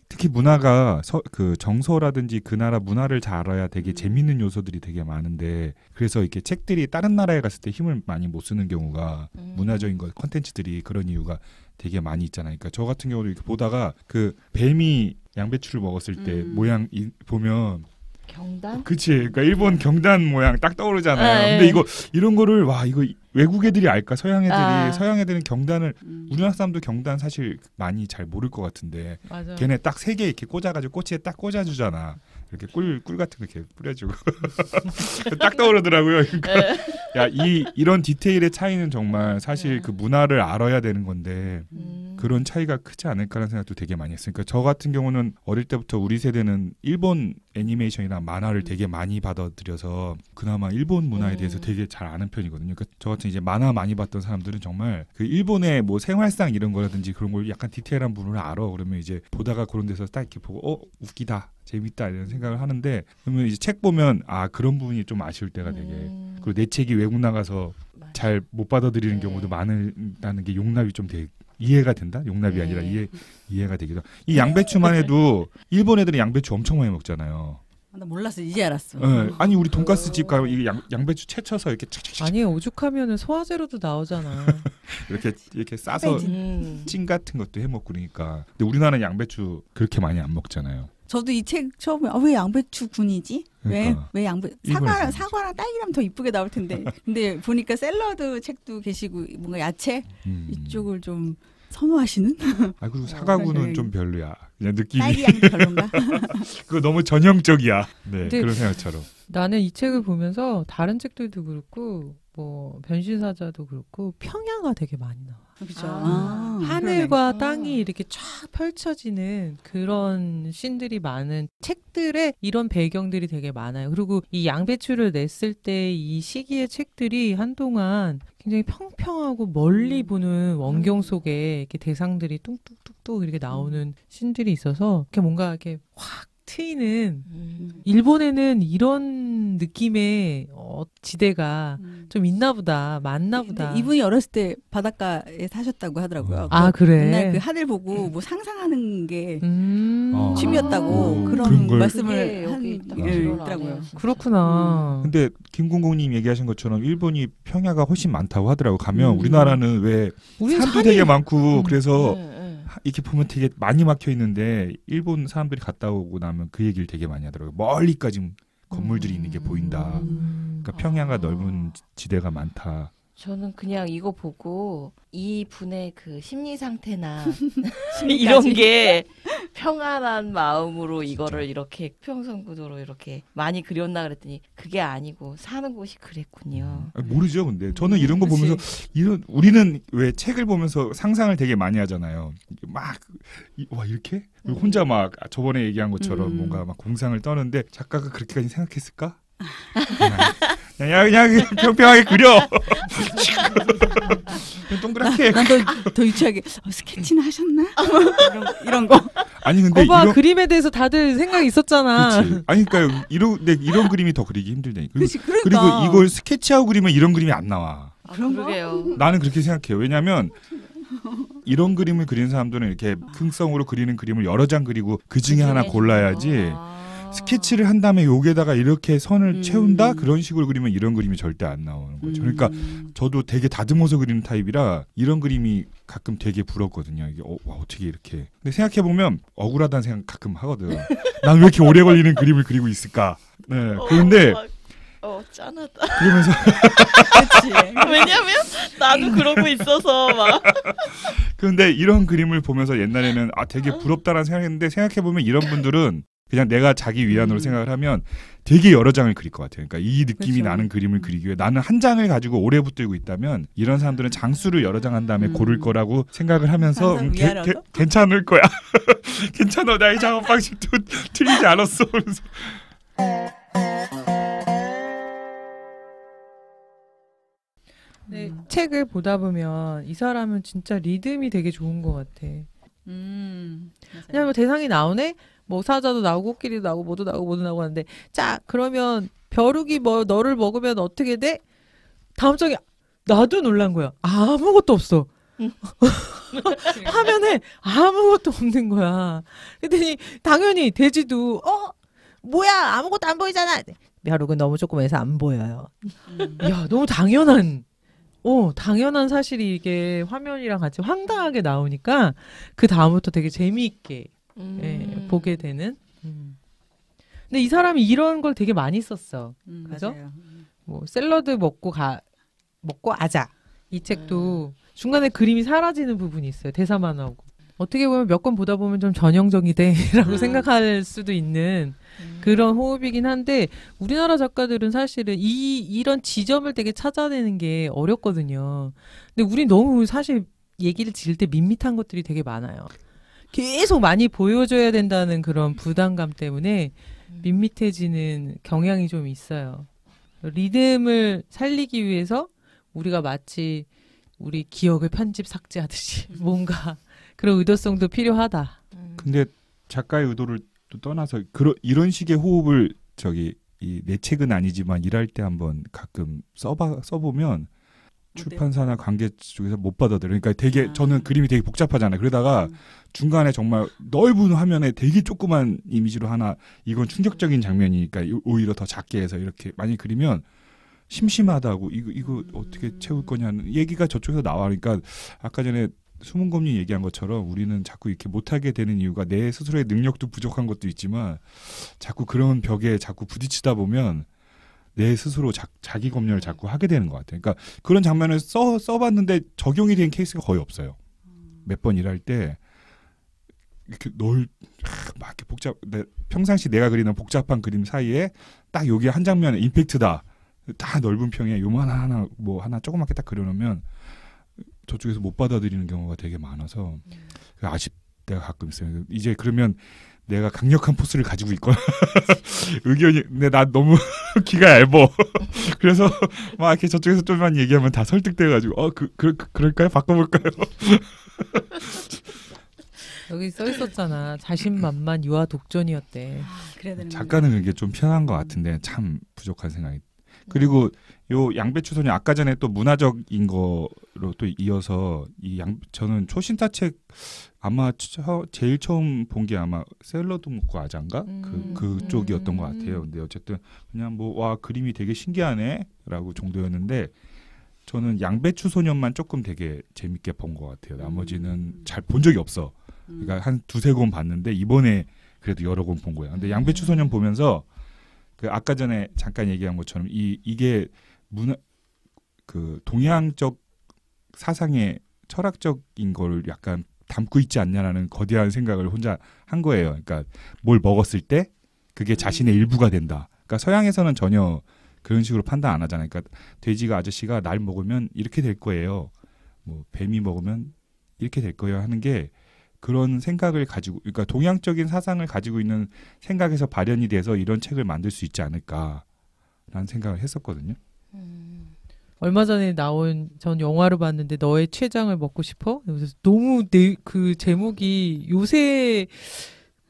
A: 특히 문화가 서, 그 정서라든지 그 나라 문화를 잘 알아야 되게
C: 음.
A: 재밌는 요소들이 되게 많은데 그래서 이렇게 책들이 다른 나라에 갔을 때 힘을 많이 못 쓰는 경우가
B: 음.
A: 문화적인 것 컨텐츠들이 그런 이유가 되게 많이 있잖아요. 그러니까 저 같은 경우도 이렇게 보다가 그 뱀이 양배추를 먹었을 때
C: 음.
A: 모양 이, 보면
B: 경단?
A: 그치 그러니까 일본 경단 모양 딱 떠오르잖아요.
B: 아,
A: 근데
B: 예.
A: 이거 이런 거를 와 이거 외국 애들이 알까 서양 애들이
B: 아.
A: 서양 애들은 경단을
C: 음.
A: 우리나라 사람도 경단 사실 많이 잘 모를 것 같은데
D: 맞아요.
A: 걔네 딱 세 개 이렇게 꽂아가지고 꼬치에 딱 꽂아주잖아. 이렇게 꿀, 꿀 같은 거 이렇게 뿌려주고 딱 떠오르더라고요. 그러니까 야 이 이런 디테일의 차이는 정말 사실 그 문화를 알아야 되는 건데
B: 음.
A: 그런 차이가 크지 않을까라는 생각도 되게 많이 했으니까 저 같은 경우는 어릴 때부터 우리 세대는 일본 애니메이션이나 만화를 되게 많이 받아들여서 그나마 일본 문화에
B: 음.
A: 대해서 되게 잘 아는 편이거든요. 그러니까 저 같은 이제 만화 많이 봤던 사람들은 정말 그 일본의 뭐 생활상 이런 거라든지 그런 걸 약간 디테일한 부분을 알아. 그러면 이제 보다가 그런 데서 딱 이렇게 보고 어 웃기다 재밌다 이런 생각을 하는데 그러면 이제 책 보면 아 그런 부분이 좀 아쉬울 때가 되게
B: 음.
A: 그리고 내 책이 외국 나가서. 잘 못 받아들이는
B: 네.
A: 경우도 많다는 게 용납이 좀 돼. 이해가 된다? 용납이
B: 네.
A: 아니라 이해 이해가 되기도. 이 양배추만 해도 일본 애들은 양배추 엄청 많이 먹잖아요.
C: 나 몰랐어 이제 알았어.
A: 예. 아니 우리 돈가스 집 가면 이 양, 양배추 채쳐서 이렇게 착착착
D: 아니 오죽하면은 소화제로도 나오잖아.
A: 이렇게 이렇게 싸서
B: 음.
A: 찜 같은 것도 해 먹고 그러니까. 근데 우리나라는 양배추 그렇게 많이 안 먹잖아요.
C: 저도 이 책 처음에 아, 왜 양배추 군이지?
A: 그러니까.
C: 왜 왜 양배 사과랑. 사과랑 딸기라면 더 이쁘게 나올 텐데. 근데 보니까 샐러드 책도 계시고 뭔가 야채
A: 음.
C: 이쪽을 좀 선호하시는
A: 아 그리고 사과구는
C: 네.
A: 좀 별로야. 그냥 느낌이
C: 딸기 향도 별론가?
A: 그거 너무 전형적이야. 네 그런 생각처럼.
D: 나는 이 책을 보면서 다른 책들도 그렇고 뭐 변신사자도 그렇고 평야가 되게 많이 나와.
C: 그렇죠.
B: 아.
D: 하늘과
B: 그러네.
D: 땅이
B: 아.
D: 이렇게 쫙 펼쳐지는 그런 씬들이 많은 책들에 이런 배경들이 되게 많아요. 그리고 이 양배추를 냈을 때 이 시기의 책들이 한동안 굉장히 평평하고 멀리
C: 음.
D: 보는 원경 속에 이렇게 대상들이 뚱뚱뚱뚱 이렇게 나오는 씬들이 있어서 이렇게 뭔가 이렇게 확 트이는
B: 음.
D: 일본에는 이런 느낌의 어, 지대가
C: 음.
D: 좀 있나 보다, 많나 보다.
C: 이분이 어렸을 때 바닷가에 사셨다고 하더라고요.
D: 아,
C: 그
D: 그래?
C: 맨날 그 하늘 보고 뭐 상상하는 게
D: 음.
A: 어.
C: 취미였다고
A: 오,
C: 그런
A: 그런
C: 말씀을
B: 진짜.
D: 그렇구나.
A: 근데 김공공님 얘기하신 것처럼 일본이 평야가 훨씬 많다고 하더라고. 가면
C: 음.
A: 우리나라는 왜 산도 되게 많고
D: 음.
A: 그래서
B: 네, 네.
A: 이렇게 보면 되게 많이 막혀 있는데 일본 사람들이 갔다 오고 나면 그 얘기를 되게 많이 하더라고요. 멀리까지 건물들이 있는 게 보인다.
D: 음.
A: 그러니까
B: 아.
A: 넓은 지대가 많다.
B: 저는 그냥 이거 보고 이 분의 그 심리 상태나. 이런 게 평안한 마음으로 이거를 이렇게 평성 구도로 이렇게 많이 그렸나 그랬더니 그게 아니고 사는 곳이 그랬군요.
A: 아니, 모르죠, 근데 저는 이런 거. 보면서 이런 우리는 왜 책을 보면서 상상을 되게 많이 하잖아요. 막와 이렇게 그리고 혼자 막 저번에 얘기한 것처럼
C: 음.
A: 뭔가 막 공상을 떠는데 작가가 그렇게까지 생각했을까? 그냥, 그냥, 평평하게 그려. 동그랗게.
C: 난더 더 유치하게 어, 스케치는 하셨나? 이런, 거- 이런 거.
A: 아니 근데
D: 거봐
A: 이런
D: 그림에 대해서 다들 생각이 있었잖아.
A: 그치. 아니 그러니까 이런 근데 이런 그림이 더 그리기 힘들다니. 그리고,
C: 그치, 그러니까.
A: 그리고 이걸 스케치하고 그리면 이런 그림이 안 나와.
B: 아,
C: 그런 거?
B: 그러게요.
A: 나는 그렇게 생각해요. 왜냐하면 이런 그림을 그리는 사람들은 이렇게 흥성으로 그리는 그림을 여러 장 그리고 그 중에 하나 골라야지.
B: 아.
A: 스케치를 한 다음에 여기에다가 이렇게 선을
C: 음.
A: 채운다 그런 식으로 그리면 이런 그림이 절대 안 나오는 거죠. 그러니까
C: 음.
A: 저도 되게 다듬어서 그리는 타입이라 이런 그림이 가끔 되게 부럽거든요. 이게 어, 와, 어떻게 이렇게. 근데 생각해 보면 억울하다는 생각 가끔 하거든. 난 왜 이렇게 오래 걸리는 그림을 그리고 있을까? 네. 그런데
B: 어, 어 짠하다.
A: 그러면서
C: 그렇지.
B: 왜냐면 나도 그러고 있어서 막
A: 그런데 이런 그림을 보면서 옛날에는 아 되게 부럽다라는 생각했는데 생각해 보면 이런 분들은 그냥 내가 자기 위안으로
C: 음.
A: 생각을 하면 되게 여러 장을 그릴 것 같아요. 그러니까 이 느낌이
C: 그렇죠.
A: 나는 그림을 그리기 위해 나는 한 장을 가지고 오래 붙들고 있다면 이런 사람들은 장수를 여러 장 한 다음에
C: 음.
A: 고를 거라고 생각을 하면서 음, 게-
C: 위안으로?
A: 게- 괜찮을 거야. 괜찮아. 나의 작업 방식도 틀리지 않았어. 그래서
D: 네, 책을 보다 보면 이 사람은 진짜 리듬이 되게 좋은 것 같아.
C: 음.
D: 그냥 뭐 대상이 나오네. 뭐 사자도 나오고 코끼리도 나오고 뭐도 나오고 뭐도 나오고 하는데 자 그러면 벼룩이 뭐 너를 먹으면 어떻게 돼? 다음 장에 나도 놀란 거야. 아무것도 없어. 화면에 아무것도 없는 거야. 그랬더니 당연히 돼지도 어 뭐야 아무것도 안 보이잖아. 벼룩은 너무 조그매서 안 보여요.
C: 음.
D: 야 너무 당연한 어 당연한 사실이 이게 화면이랑 같이 황당하게 나오니까 그 다음부터 되게 재미있게
B: 음.
D: 예, 보게 되는. 음. 근데 이 사람이 이런 걸 되게 많이 썼어.
C: 음,
D: 그죠?
C: 맞아요.
D: 뭐 샐러드 먹고 가 먹고 아자 이 책도
C: 음.
D: 중간에 그림이 사라지는 부분이 있어요. 대사만 하고. 어떻게 보면 몇 권 보다 보면 좀 전형적이돼라고
C: 음.
D: 생각할 수도 있는
B: 음.
D: 그런 호흡이긴 한데 우리나라 작가들은 사실은 이 이런 지점을 되게 찾아내는 게 어렵거든요. 근데 우리 너무 사실 얘기를 지을 때 밋밋한 것들이 되게 많아요. 계속 많이 보여줘야 된다는 그런 부담감 때문에
B: 음.
D: 밋밋해지는 경향이 좀 있어요. 리듬을 살리기 위해서 우리가 마치 우리 기억을 편집 삭제하듯이 뭔가 그런 의도성도 필요하다.
B: 음.
A: 근데 작가의 의도를 또 떠나서 그런 이런 식의 호흡을 저기 이 내 책은 아니지만 일할 때 한번 가끔 써봐 써보면 출판사나 관계 쪽에서 못 받아들여. 그러니까 되게
C: 아.
A: 저는 그림이 되게 복잡하잖아요. 그러다가 중간에 정말 넓은 화면에 되게 조그만 이미지로 하나 이건 충격적인 장면이니까 이- 오히려 더 작게 해서 이렇게 많이 그리면 심심하다고 이거 이거 어떻게 채울 거냐는 얘기가 저쪽에서 나와니까 아까 전에 수문검님 얘기한 것처럼 우리는 자꾸 이렇게 못하게 되는 이유가 내 스스로의 능력도 부족한 것도 있지만 자꾸 그런 벽에 자꾸 부딪히다 보면 내 스스로 자, 자기 검열을 자꾸 하게 되는 것 같아요. 그러니까 그런 장면을 써 써봤는데 적용이 된 케이스가 거의 없어요. 몇 번 일할 때 이렇게 널, 아, 막 이렇게 복잡, 내, 평상시 내가 그리는 복잡한 그림 사이에 딱 여기 한 장면에 임팩트다. 다 넓은 평에 요만 하나 뭐 하나 조그맣게 딱 그려놓으면 저쪽에서 못 받아들이는 경우가 되게 많아서 아쉽 때가 가끔 있어요. 이제 그러면 내가 강력한 포스를 가지고 있거나 의견이 근데 나 너무 기가 얇어. 그래서 막 이렇게 저쪽에서 좀만 얘기하면 다 설득돼 가지고 어그 그, 그, 그럴까요? 바꿔볼까요?
D: 여기 써 있었잖아. 자신만만 유아 독전이었대.
C: 되는
A: 작가는 그게 좀 편한 것 같은데 참 부족한 생각이. 그리고 요 양배추 소녀 아까 전에 또 문화적인 거로 또 이어서 이 양 저는 초신타 책 아마 처, 제일 처음 본 게 아마 샐러드 먹고 아장가
D: 음.
A: 그 그쪽이었던 것
D: 음.
A: 같아요. 근데 어쨌든 그냥 뭐 와 그림이 되게 신기하네라고 정도였는데 저는 양배추 소년만 조금 되게 재밌게 본 것 같아요. 나머지는
C: 음.
A: 잘본 적이 없어.
C: 음.
A: 그러니까 한 두세 권 봤는데 이번에 그래도 여러 권 본 거야. 근데 양배추 소년 보면서 그 아까 전에 잠깐 얘기한 것처럼 이 이게 문화 그 동양적 사상의 철학적인 걸 약간 담고 있지 않냐라는 거대한 생각을 혼자 한 거예요. 그러니까 뭘 먹었을 때 그게 자신의 일부가 된다. 그러니까 서양에서는 전혀 그런 식으로 판단 안 하잖아요. 그러니까 돼지가 아저씨가 날 먹으면 이렇게 될 거예요. 뭐 뱀이 먹으면 이렇게 될 거예요 하는 게 그런 생각을 가지고 그러니까 동양적인 사상을 가지고 있는 생각에서 발현이 돼서 이런 책을 만들 수 있지 않을까라는 생각을 했었거든요.
B: 음.
D: 얼마 전에 나온 전 영화를 봤는데 너의 췌장을 먹고 싶어? 그래서 너무 내 그 제목이 요새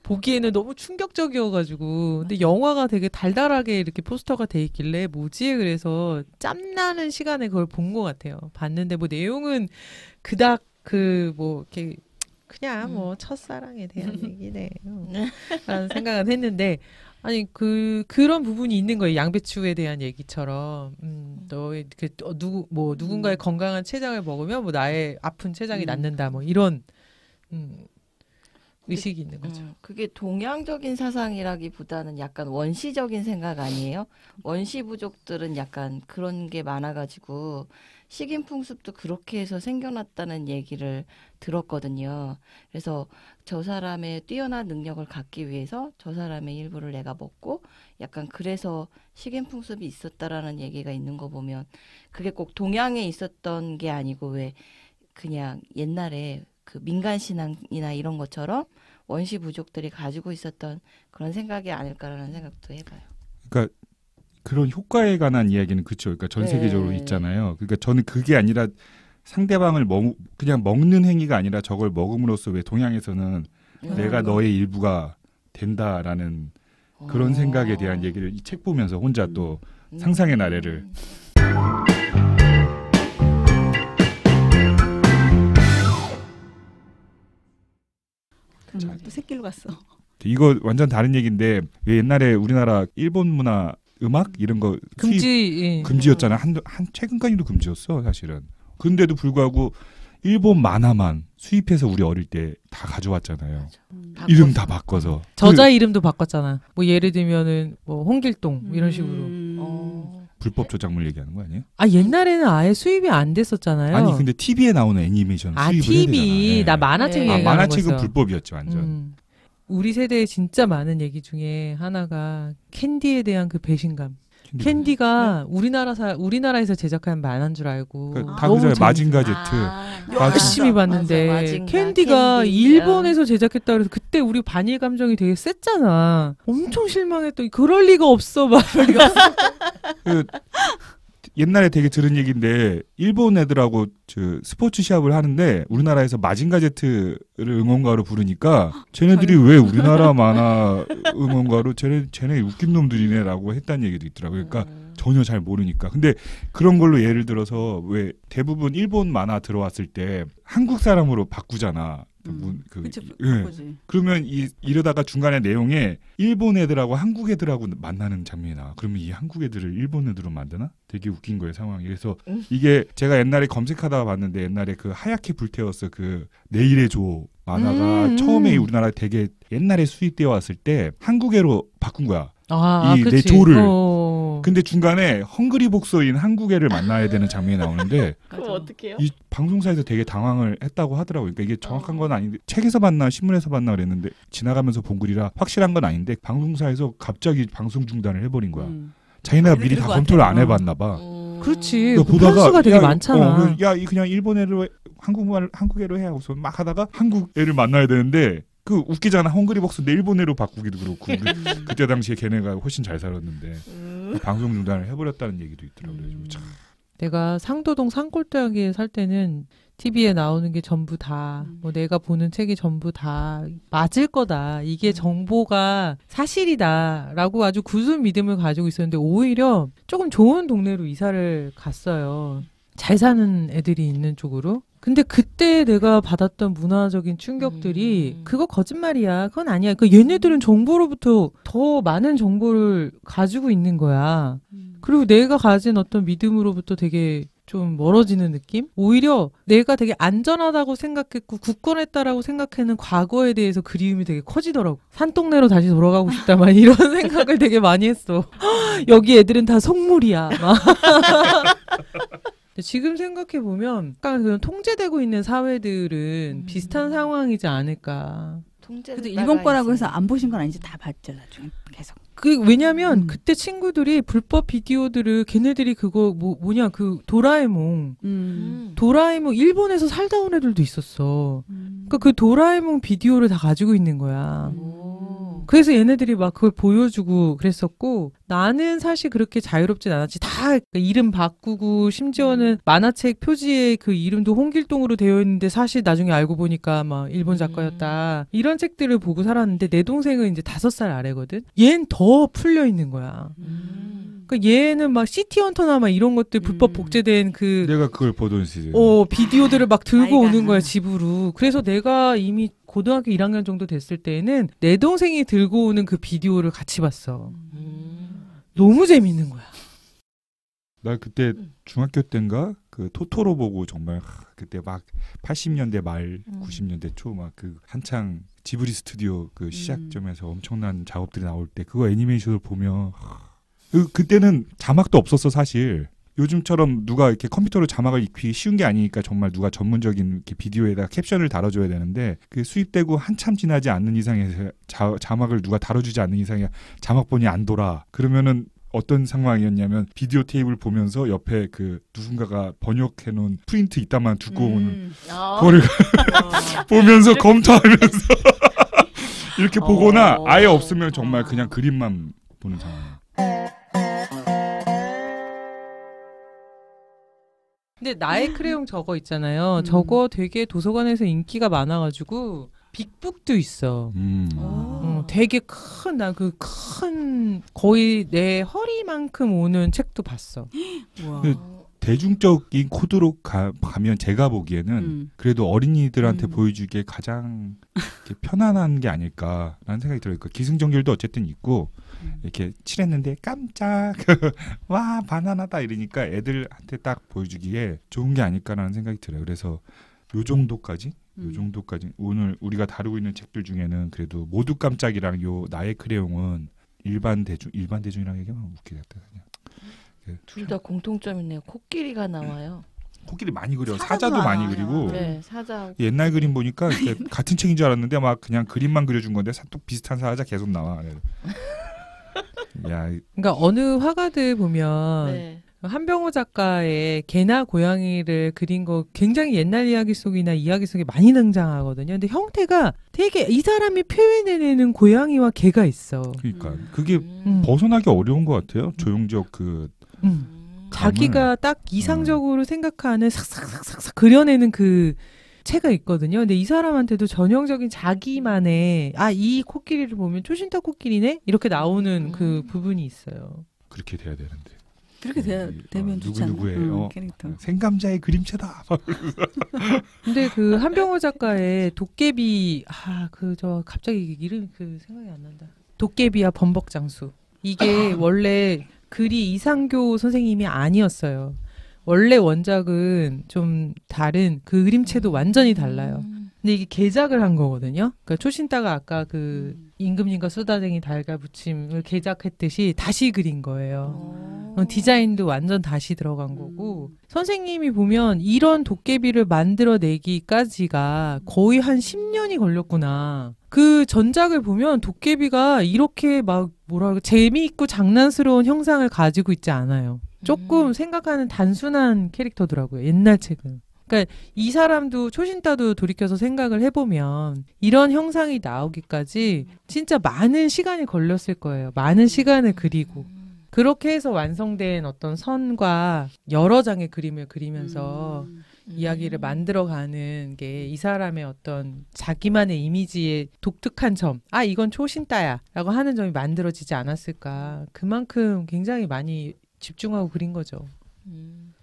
D: 보기에는 너무 충격적이어가지고 근데 영화가 되게 달달하게 이렇게 포스터가 돼 있길래 뭐지? 그래서 짬나는 시간에 그걸 본 것 같아요. 봤는데 뭐 내용은 그닥 그 뭐 이렇게 그냥 뭐 첫사랑에 대한 얘기네요. 라는 생각은 했는데 아니 그 그런 부분이 있는 거예요. 양배추에 대한 얘기처럼 음, 너의 그 어, 누구 뭐 누군가의 건강한 췌장을 먹으면 뭐 나의 아픈 췌장이
C: 음.
D: 낫는다 뭐 이런 음, 의식이 있는 거죠.
B: 음, 그게 동양적인 사상이라기보다는 약간 원시적인 생각 아니에요? 원시 부족들은 약간 그런 게 많아가지고 식인 풍습도 그렇게 해서 생겨났다는 얘기를 들었거든요. 그래서 저 사람의 뛰어난 능력을 갖기 위해서 저 사람의 일부를 내가 먹고 약간 그래서 식인풍습이 있었다라는 얘기가 있는 거 보면 그게 꼭 동양에 있었던 게 아니고 왜 그냥 옛날에 그 민간 신앙이나 이런 것처럼 원시 부족들이 가지고 있었던 그런 생각이 아닐까라는 생각도 해봐요.
A: 그러니까 그런 효과에 관한 이야기는 그렇죠. 그러니까 전
B: 네.
A: 세계적으로 있잖아요. 그러니까 저는 그게 아니라 상대방을 먹 그냥 먹는 행위가 아니라 저걸 먹음으로써 왜 동양에서는
B: 음.
A: 내가 너의 일부가 된다라는 그런
B: 어.
A: 생각에 대한 얘기를 이 책 보면서 혼자 또
B: 음.
A: 상상의 나래를.
C: 음, 또 새끼로 갔어.
A: 이거 완전 다른 얘기인데 왜 옛날에 우리나라 일본 문화 음악 이런 거
D: 금지 예.
A: 금지였잖아. 한, 한 최근까지도 금지였어, 사실은. 근데도 불구하고 일본 만화만 수입해서 우리 어릴 때 다 가져왔잖아요.
C: 음.
B: 다
A: 이름 다 바꿔서.
D: 저자 이름도 바꿨잖아. 뭐 예를 들면은 뭐 홍길동 이런 식으로.
C: 음.
B: 어.
A: 그 불법 조작물 얘기하는 거 아니에요?
D: 아 옛날에는 아예 수입이 안 됐었잖아요.
A: 아니 근데 TV에 나오는 애니메이션
D: 아
A: 수입을
D: TV
A: 해야 되잖아.
D: 나 만화책
B: 네.
A: 아,
D: 얘기하는
A: 만화책은
D: 거였어.
A: 불법이었지 완전.
D: 음. 우리 세대에 진짜 많은 얘기 중에 하나가 캔디에 대한 그 배신감.
A: 캔디.
D: 캔디가 우리나라 사 우리나라에서 제작한 만화인 줄 알고
A: 그,
C: 아.
D: 재밌-
A: 마징가 제트.
B: 아,
D: 열심히
B: 맞아,
D: 봤는데
B: 맞아, 마징가,
D: 캔디가
B: 캔디.
D: 일본에서 제작했다 그래서 그때 우리 반일 감정이 되게 셌잖아. 엄청 실망했더니 그럴 리가 없어 막.
A: 그 옛날에 되게 들은 얘기인데 일본 애들하고 저 스포츠 시합을 하는데 우리나라에서 마징가 제트를 응원가로 부르니까 쟤네들이 왜 우리나라 만화 응원가로 쟤네 쟤네 웃긴 놈들이네라고 했다는 얘기도 있더라고요. 그러니까
B: 음.
A: 전혀 잘 모르니까. 근데 그런 걸로 예를 들어서 왜 대부분 일본 만화 들어왔을 때 한국 사람으로 바꾸잖아. 그
C: 음.
A: 문- 그,
C: 그치,
A: 예.
C: 바꾸지.
A: 그러면 이, 이러다가 중간에 내용에 일본 애들하고 한국 애들하고 만나는 장면이 나와. 그러면 이 한국 애들을 일본 애들로 만드나? 되게 웃긴 거예요 상황이. 그래서
B: 음.
A: 이게 제가 옛날에 검색하다가 봤는데 옛날에 그 하얗게 불태웠어 그 내일의 조 만화가
D: 음,
A: 처음에
D: 음.
A: 우리나라에 되게 옛날에 수입되어 왔을 때 한국애로 바꾼 거야.
D: 아,
A: 이
D: 그치.
A: 내조를.
D: 어.
A: 근데 중간에 헝그리 복서인 한국애를 만나야 되는 장면이 나오는데
B: 그럼 어떡해요?
A: 이 방송사에서 되게 당황을 했다고 하더라고요. 그러니까 이게 정확한 건 아닌데 책에서 봤나 신문에서 봤나 그랬는데 지나가면서 본 글이라 확실한 건 아닌데 방송사에서 갑자기 방송 중단을 해버린 거야.
C: 음.
A: 자기네가
C: 그래,
A: 미리
C: 다것
A: 검토를. 안 해봤나 봐.
B: 음.
D: 그렇지.
A: 그거
D: 그 되게
A: 야,
D: 많잖아.
A: 어, 야, 이 그냥 일본애로 해- 한국말 한국애로 해 하고서 막 하다가 한국애를 만나야 되는데 그 웃기잖아. 헝그리벅스인데 일본애로 바꾸기도 그렇고 우리 그때 당시에 걔네가 훨씬 잘 살았는데 그 방송 중단을 해버렸다는 얘기도 있더라고요. 그래가지고 참.
D: 내가 상도동 산골짜기에 살 때는 TV에 나오는 게 전부 다,
C: 음.
D: 뭐 내가 보는 책이 전부 다 맞을 거다.
C: 음.
D: 이게 정보가 사실이다. 라고 아주 굳은 믿음을 가지고 있었는데 오히려 조금 좋은 동네로 이사를 갔어요. 잘 사는 애들이 있는 쪽으로. 근데 그때 내가 받았던 문화적인 충격들이
B: 음.
D: 그거 거짓말이야. 그건 아니야. 그 얘네들은 정보로부터 더 많은 정보를 가지고 있는 거야. 그리고 내가 가진 어떤 믿음으로부터 되게 좀 멀어지는 느낌? 오히려 내가 되게 안전하다고 생각했고 굳건했다라고 생각하는 과거에 대해서 그리움이 되게 커지더라고. 산동네로 다시 돌아가고 싶다 막 이런 생각을 되게 많이 했어. 여기 애들은 다 속물이야. 막. 근데 지금 생각해 보면 약간 그런 통제되고 있는 사회들은
B: 음.
D: 비슷한 상황이지 않을까.
C: 그래도
B: 따라
C: 일본 거라고 해서
B: 있어요.
C: 안 보신 건 아니지 다 봤죠 나중에 계속.
D: 그 왜냐면
C: 음.
D: 그때 친구들이 불법 비디오들을 걔네들이 그거 뭐 뭐냐 그 도라에몽
B: 음.
D: 도라에몽 일본에서 살다 온 애들도 있었어.
C: 음.
D: 그러니까 그 도라에몽 비디오를 다 가지고 있는 거야.
B: 오.
D: 그래서 얘네들이 막 그걸 보여주고 그랬었고 나는 사실 그렇게 자유롭진 않았지. 다 이름 바꾸고 심지어는 만화책 표지에 그 이름도 홍길동으로 되어 있는데 사실 나중에 알고 보니까 막 일본 작가였다. 이런 책들을 보고 살았는데 내 동생은 이제 다섯 살 아래거든. 얘는 더 풀려 있는 거야.
B: 음.
D: 그러니까 얘는 막 시티 헌터나 막 이런 것들 불법
C: 음.
D: 복제된 그
A: 내가 그걸 보던 시즌.
D: 어, 비디오들을 막 들고. 오는 거야, 집으로. 그래서 내가 이미 고등학교 1학년 정도 됐을 때에는 내 동생이 들고 오는 그 비디오를 같이 봤어.
B: 음.
D: 너무 재밌는 거야.
A: 나 그때
B: 음.
A: 중학교 때인가 그 토토로 보고 정말 하, 그때 막 80년대 말
B: 음.
A: 90년대 초 막 그 한창 지브리 스튜디오
C: 음.
A: 그 시작점에서 엄청난 작업들이 나올 때 그거 애니메이션을 보면 하, 그 그때는 자막도 없었어 사실. 요즘처럼 누가 이렇게 컴퓨터로 자막을 읽기 쉬운 게 아니니까 정말 누가 전문적인 이렇게 비디오에다 캡션을 달아줘야 되는데 그 수입되고 한참 지나지 않는 이상에서 자, 자막을 누가 달아주지 않는 이상에 자막본이 안 돌아. 그러면은 어떤 상황이었냐면 비디오 테이블 보면서 옆에 그 누군가가 번역해 놓은 프린트 이따만 두고 오는
C: 음.
B: 아.
A: 그거를
C: 어.
A: 보면서 검토하면서 이렇게 보거나
B: 어.
A: 아예 없으면 정말 그냥 그림만 보는 상황.
D: 근데 나의 크레용 저거 있잖아요.
C: 음.
D: 저거 되게 도서관에서 인기가 많아가지고 빅북도 있어.
A: 음.
D: 어, 되게 큰, 나 그 큰, 거의 내 허리만큼 오는 책도 봤어.
A: 그 대중적인 코드로 가, 면 제가 보기에는
C: 음.
A: 그래도 어린이들한테
C: 음.
A: 보여주기에 가장 이렇게 편안한 게 아닐까라는 생각이 들어요. 그 기승전결도 어쨌든 있고
C: 음.
A: 이렇게 칠했는데 깜짝 와 바나나다 이러니까 애들한테 딱 보여주기에 좋은 게 아닐까라는 생각이 들어요. 그래서 요 정도까지 요
C: 음.
A: 정도까지 오늘 우리가 다루고 있는 책들 중에는 그래도 모두 깜짝이랑 요 나의 크레용은 일반 대중 일반 대중이랑 얘기하면 웃기겠다 그냥. 그
B: 둘다 공통점 있네요. 코끼리가 나와요.
A: 코끼리 많이 그려
C: 사자도
A: 사자도 많이. 그리고
B: 네, 사자.
A: 옛날 그림 보니까 같은 책인 줄 알았는데 막 그냥 그림만 그려준 건데 사- 또 비슷한 사자 계속 나와. 야,
D: 그러니까 어느 화가들 보면
B: 네.
D: 한병호 작가의 개나 고양이를 그린 거 굉장히 옛날 이야기 속이나 이야기 속에 많이 등장하거든요. 근데 형태가 되게 이 사람이 표현해내는 고양이와 개가 있어.
A: 그러니까
C: 음.
A: 그게
D: 음.
A: 벗어나기 어려운 것 같아요. 조용적 그
D: 음.
B: 음.
D: 자기가 딱 이상적으로 생각하는 삭삭삭삭삭 그려내는 그 체가 있거든요. 근데 이 사람한테도 전형적인 자기만의 아 이 코끼리를 보면 초신타 코끼리네 이렇게 나오는 그
B: 음.
D: 부분이 있어요.
A: 그렇게 돼야 되는데
C: 그렇게 돼,
A: 어,
C: 되면
A: 누구
C: 좋지 않나?
A: 누구의
C: 음,
A: 어,
C: 캐릭터.
A: 생감자의 그림체다.
D: 근데 그 한병호 작가의 도깨비 아 그 저 갑자기 이름 그 생각이 안 난다. 도깨비와 범벅장수 이게 원래 글이 이상교 선생님이 아니었어요. 원래 원작은 좀 다른 그 그림체도 완전히 달라요.
B: 음.
D: 근데 이게 개작을 한 거거든요. 그러니까 초신따가 아까 그
C: 음.
D: 임금님과 수다쟁이 달가붙임을 개작했듯이 다시 그린 거예요.
B: 어.
D: 어, 디자인도 완전 다시 들어간
C: 음.
D: 거고 선생님이 보면 이런 도깨비를 만들어내기까지가 거의 한 10년이 걸렸구나. 그 전작을 보면 도깨비가 이렇게 막 뭐라 그 재미있고 장난스러운 형상을 가지고 있지 않아요. 조금 생각하는 단순한 캐릭터더라고요. 옛날 책은. 그러니까 이 사람도 초신따도 돌이켜서 생각을 해보면 이런 형상이 나오기까지 진짜 많은 시간이 걸렸을 거예요. 많은 시간을 그리고 그렇게 해서 완성된 어떤 선과 여러 장의 그림을 그리면서
B: 음.
D: 이야기를 만들어가는 게 이 사람의 어떤 자기만의 이미지의 독특한 점, 아 이건 초신따야 라고 하는 점이 만들어지지 않았을까. 그만큼 굉장히 많이 집중하고 그린 거죠.
B: 음.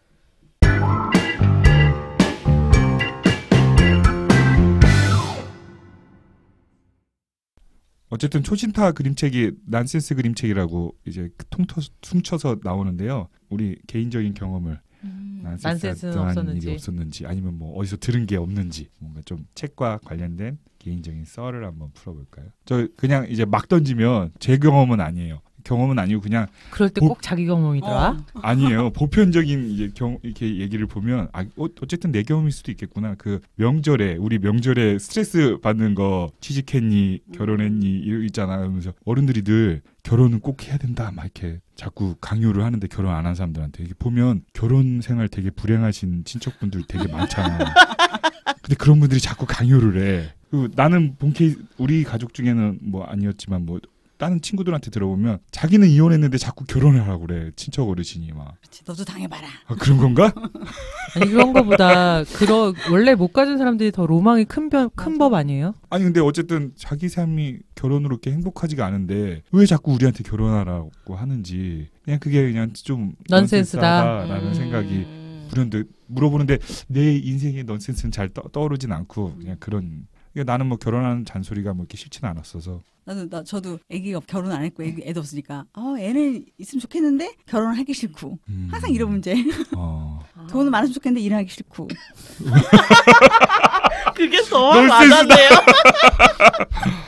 A: 어쨌든 초신타 그림책이 난센스 그림책이라고 이제 통터 퉁쳐서 나오는데요. 우리 개인적인 경험을
B: 음.
D: 난센스는 없었는지.
A: 일이 없었는지 아니면 뭐 어디서 들은 게 없는지 뭔가 좀 책과 관련된 개인적인 썰을 한번 풀어볼까요? 저 그냥 이제 막 던지면 제 경험은 아니에요. 경험은 아니고 그냥
D: 그럴 때
A: 보-
D: 꼭 자기 경험이더라.
C: 어.
A: 아니에요. 보편적인 이제 경 이렇게 얘기를 보면 아 어, 어쨌든 내 경험일 수도 있겠구나. 그 명절에 우리 명절에 스트레스 받는 거 취직했니 결혼했니 이러 있잖아. 그러면서 어른들이 늘 결혼은 꼭 해야 된다 막 이렇게 자꾸 강요를 하는데 결혼 안 한 사람들한테 이게 보면 결혼 생활 되게 불행하신 친척분들 되게 많잖아. 근데 그런 분들이 자꾸 강요를 해. 그 나는 본케 우리 가족 중에는 뭐 아니었지만 뭐 다른 친구들한테 들어보면 자기는 이혼했는데 자꾸 결혼을 하라고 그래 친척 어르신이 막
C: 그렇지, 너도 당해봐라.
A: 아, 그런 건가?
D: 아니 그런 거보다 그런 원래 못 가진 사람들이 더 로망이 큰큰 법 아니에요?
A: 아니 근데 어쨌든 자기 삶이 결혼으로 이렇게 행복하지가 않은데 왜 자꾸 우리한테 결혼하라고 하는지 그냥 그게 그냥 좀
D: 넌센스다.
A: 넌센스하다라는
B: 음.
A: 생각이 불현듯 물어보는데 내 인생의 넌센스는 잘 떠, 떠오르진 않고 그냥 그런 그러니까 나는 뭐 결혼하는 잔소리가 뭐 이렇게 싫지는 않았어서
C: 나도 나 저도 아기가 결혼 안 했고 애기, 애도 없으니까 어 애는 있으면 좋겠는데 결혼을 하기 싫고
A: 음.
C: 항상 이런 문제.
A: 어.
B: 아.
C: 돈은 많았으면 좋겠는데 일하기 싫고.
B: 그게 더. 와닿네요.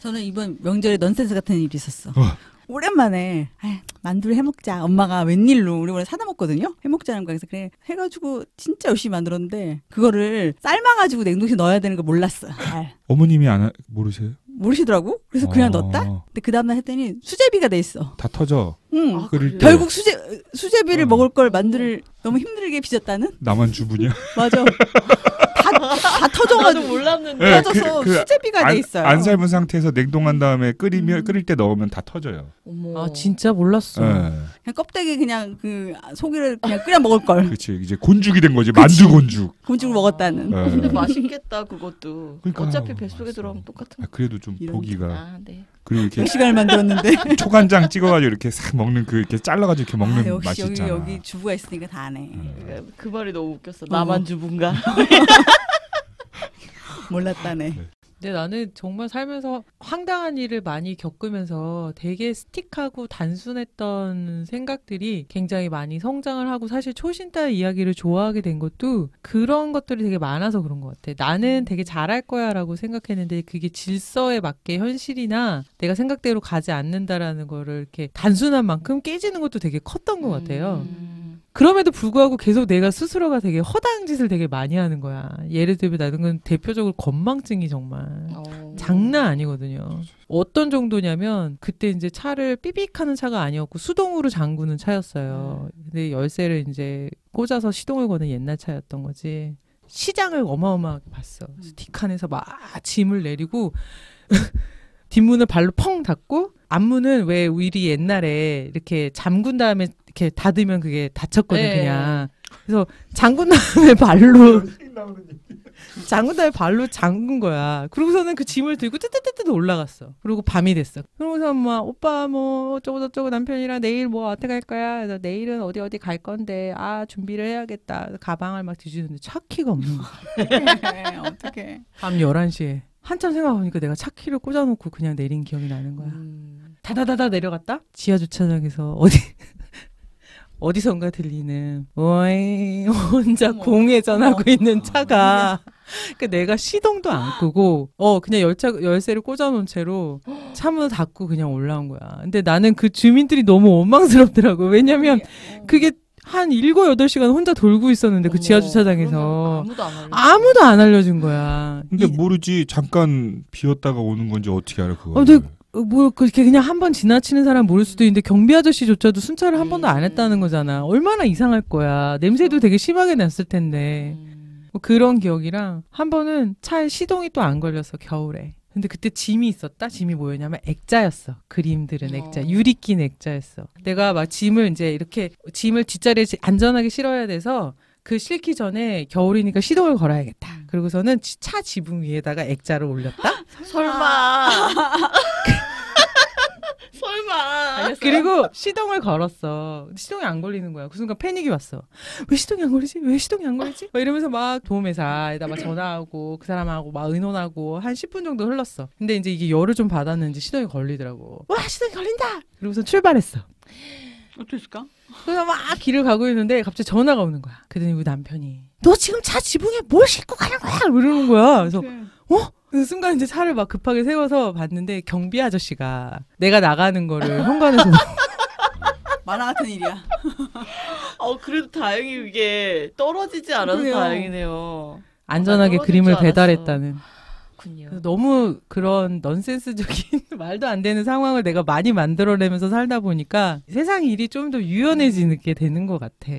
C: 저는 이번 명절에 넌센스 같은 일이 있었어.
A: 어.
C: 오랜만에 아, 만두를 해먹자. 엄마가 웬일로 우리 원래 사다 먹거든요. 해먹자는 거 그래서 그래 해가지고 진짜 열심히 만들었는데 그거를 삶아가지고 냉동실에 넣어야 되는 걸 몰랐어. 잘
A: 어머님이 안 하- 모르세요?
C: 모르시더라고. 그래서 그냥
A: 어.
C: 넣었다. 근데 그 다음날 했더니 수제비가 돼 있어.
A: 다 터져
C: 응.
B: 아,
C: 결국 수제 수제비를
A: 어.
C: 먹을 걸 만두를 너무 힘들게 빚었다는.
A: 나만 주부냐?
C: 맞아. 다, 터져가지고
B: 몰랐는데.
A: 네,
C: 터져서
A: 그- 그
C: 수제비가
A: 안,
C: 돼 있어요.
A: 안 삶은 상태에서 냉동한 다음에 끓이면
C: 음.
A: 끓일 때 넣으면 다 터져요.
B: 어머.
D: 아 진짜 몰랐어.
A: 예.
C: 그냥 껍데기 그냥 그 소기를 그냥 끓여 먹을 걸.
A: 그렇지 이제 곤죽이 된 거지
C: 그치.
A: 만두 곤죽.
C: 곤죽을 먹었다는.
A: 예.
B: 근데 맛있겠다 그것도.
A: 그러니까,
B: 어차피 뱃속에. 들어가면 똑같은.
A: 아, 그래도 좀 보기가
B: 아 네.
A: 그리고 이렇게
C: 몇 시간을 만들었는데.
A: 초간장 찍어가지고 이렇게 싹 먹는 그 이렇게 잘라가지고 이렇게 먹는
C: 아, 역시
A: 맛이
C: 여기
A: 있잖아.
C: 여기 주부가 있으니까 다 아네.
A: 음.
B: 그, 그 말이 너무 웃겼어. 나만 주분가.
C: 몰랐다네.
A: 네.
D: 근데 나는 정말 살면서 황당한 일을 많이 겪으면서 되게 스틱하고 단순했던 생각들이 굉장히 많이 성장을 하고 사실 초신따 이야기를 좋아하게 된 것도 그런 것들이 되게 많아서 그런 것 같아. 나는 되게 잘할 거야 라고 생각했는데 그게 질서에 맞게 현실이나 내가 생각대로 가지 않는다라는 거를 이렇게 단순한 만큼 깨지는 것도 되게 컸던 것 같아요.
B: 음.
D: 그럼에도 불구하고 계속 내가 스스로가 되게 허당 짓을 되게 많이 하는 거야. 예를 들면 나는 건 대표적으로 건망증이 정말
B: 어.
D: 장난 아니거든요. 어떤 정도냐면 그때 이제 차를 삐빅하는 차가 아니었고 수동으로 잠그는 차였어요. 근데 열쇠를 이제 꽂아서 시동을 거는 옛날 차였던 거지. 시장을 어마어마하게 봤어. 그래서 뒷칸에서 막 짐을 내리고 뒷문을 발로 펑 닫고 앞문은 왜 우리 옛날에 이렇게 잠근 다음에 이렇게 닫으면 그게 닫혔거든
B: 네.
D: 그냥. 그래서 잠근 다음에 발로 잠근 다음에 발로 잠근 거야. 그러고서는 그 짐을 들고 뜨뜨뜨뜨 올라갔어. 그리고 밤이 됐어. 그러고서 막 오빠 뭐 어쩌고 저쩌고 남편이랑 내일 뭐 어떻게 갈 거야. 그래서 내일은 어디 어디 갈 건데 아 준비를 해야겠다. 가방을 막 뒤지는데 차 키가 없는 거야.
C: 어떻게?
D: 밤 11시에. 한참 생각해보니까 내가 차 키를 꽂아놓고 그냥 내린 기억이 나는 거야.
B: 음.
D: 다다다다 내려갔다? 지하 주차장에서 어디 어디선가 들리는 오이 혼자
C: 어머.
D: 공회전하고
C: 어머.
D: 있는 차가 그 내가 시동도 안 끄고 어 그냥 열차 열쇠를 꽂아놓은 채로 차문을 닫고 그냥 올라온 거야. 근데 나는 그 주민들이 너무 원망스럽더라고. 왜냐면 그게 한 일곱 여덟 시간 혼자 돌고 있었는데 그 지하
B: 어머,
D: 주차장에서
B: 그러면 아무도 안 알려.
D: 아무도 안 알려준 거야.
A: 근데
D: 이-
A: 모르지 잠깐 비었다가 오는 건지 어떻게 알아 그거?
D: 어, 근데 어, 뭐 그렇게 그냥 한 번 지나치는 사람 모를 수도 있는데 경비 아저씨조차도 순찰을 한 번도 안 했다는 거잖아. 얼마나 이상할 거야. 냄새도 되게 심하게 났을 텐데.
B: 음.
D: 뭐 그런 기억이랑 한 번은 차에 시동이 또 안 걸렸어 겨울에. 근데 그때 짐이 있었다. 짐이 뭐였냐면 액자였어. 그림들은 액자,
B: 어.
D: 유리 낀 액자였어. 내가 막 짐을 이제 이렇게 짐을 뒷자리에 지- 안전하게 실어야 돼서 그 실기 전에 겨울이니까 시동을 걸어야겠다. 그리고서는 지- 차 지붕 위에다가 액자를 올렸다.
B: 설마. 설마.
D: 그리고 시동을 걸었어. 시동이 안 걸리는 거야. 그 순간 패닉이 왔어. 왜 시동이 안 걸리지? 왜 시동이 안 걸리지? 막 이러면서 막 도움회사에다 막 전화하고 그 사람하고 막 의논하고 한 10분 정도 흘렀어. 근데 이제 이게 열을 좀 받았는지 시동이 걸리더라고. 와 시동이 걸린다. 그러고서 출발했어.
C: 어땠을까?
D: 그래서 막 길을 가고 있는데 갑자기 전화가 오는 거야. 그랬더니 우리 남편이 너 지금 차 지붕에 뭘 싣고 가는 거야? 이러는 거야. 그래서 어? 그래서 순간 이제 차를 막 급하게 세워서 봤는데 경비 아저씨가 내가 나가는 거를 현관에서
C: 만화 같은 일이야.
B: 어 그래도 다행히 이게 떨어지지 않아서
D: 그래요.
B: 다행이네요.
D: 안전하게
B: 떨어질
D: 그림을. 배달했다는.
B: 군요.
D: 그래서 너무 그런 넌센스적인 말도 안 되는 상황을 내가 많이 만들어내면서 살다 보니까 세상 일이 좀 더 유연해지게 되는 것 같아.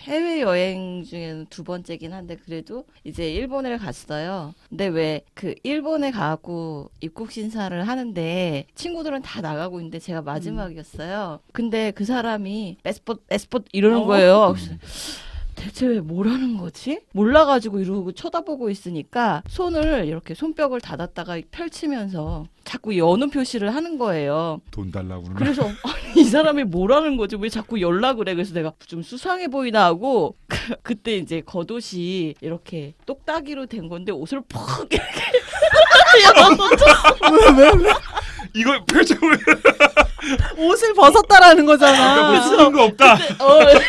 B: 해외 여행 중에는 두 번째긴 한데 그래도 이제 일본을 갔어요. 근데 왜 그 일본에 가고 입국 심사를 하는데 친구들은 다 나가고 있는데 제가 마지막이었어요. 근데 그 사람이 에스포 에스포 이러는
C: 어?
B: 거예요. 그래서 대체 왜 뭐라는 거지? 몰라가지고 이러고 쳐다보고 있으니까 손을 이렇게 손뼉을 닫았다가 펼치면서 자꾸 여는 표시를 하는 거예요.
A: 돈 달라고 그러나?
B: 그래서 아니, 이 사람이 뭐라는 거지 왜 자꾸 연락을 해 그래서 내가 좀 수상해 보이나 하고 그, 그때 이제 겉옷이 이렇게 똑딱이로 된 건데 옷을 퍽 이렇게
A: 이걸 펼쳐보면
D: 옷을 벗었다라는 거잖아.
A: 쓰는 거 없다.
B: 어 그래서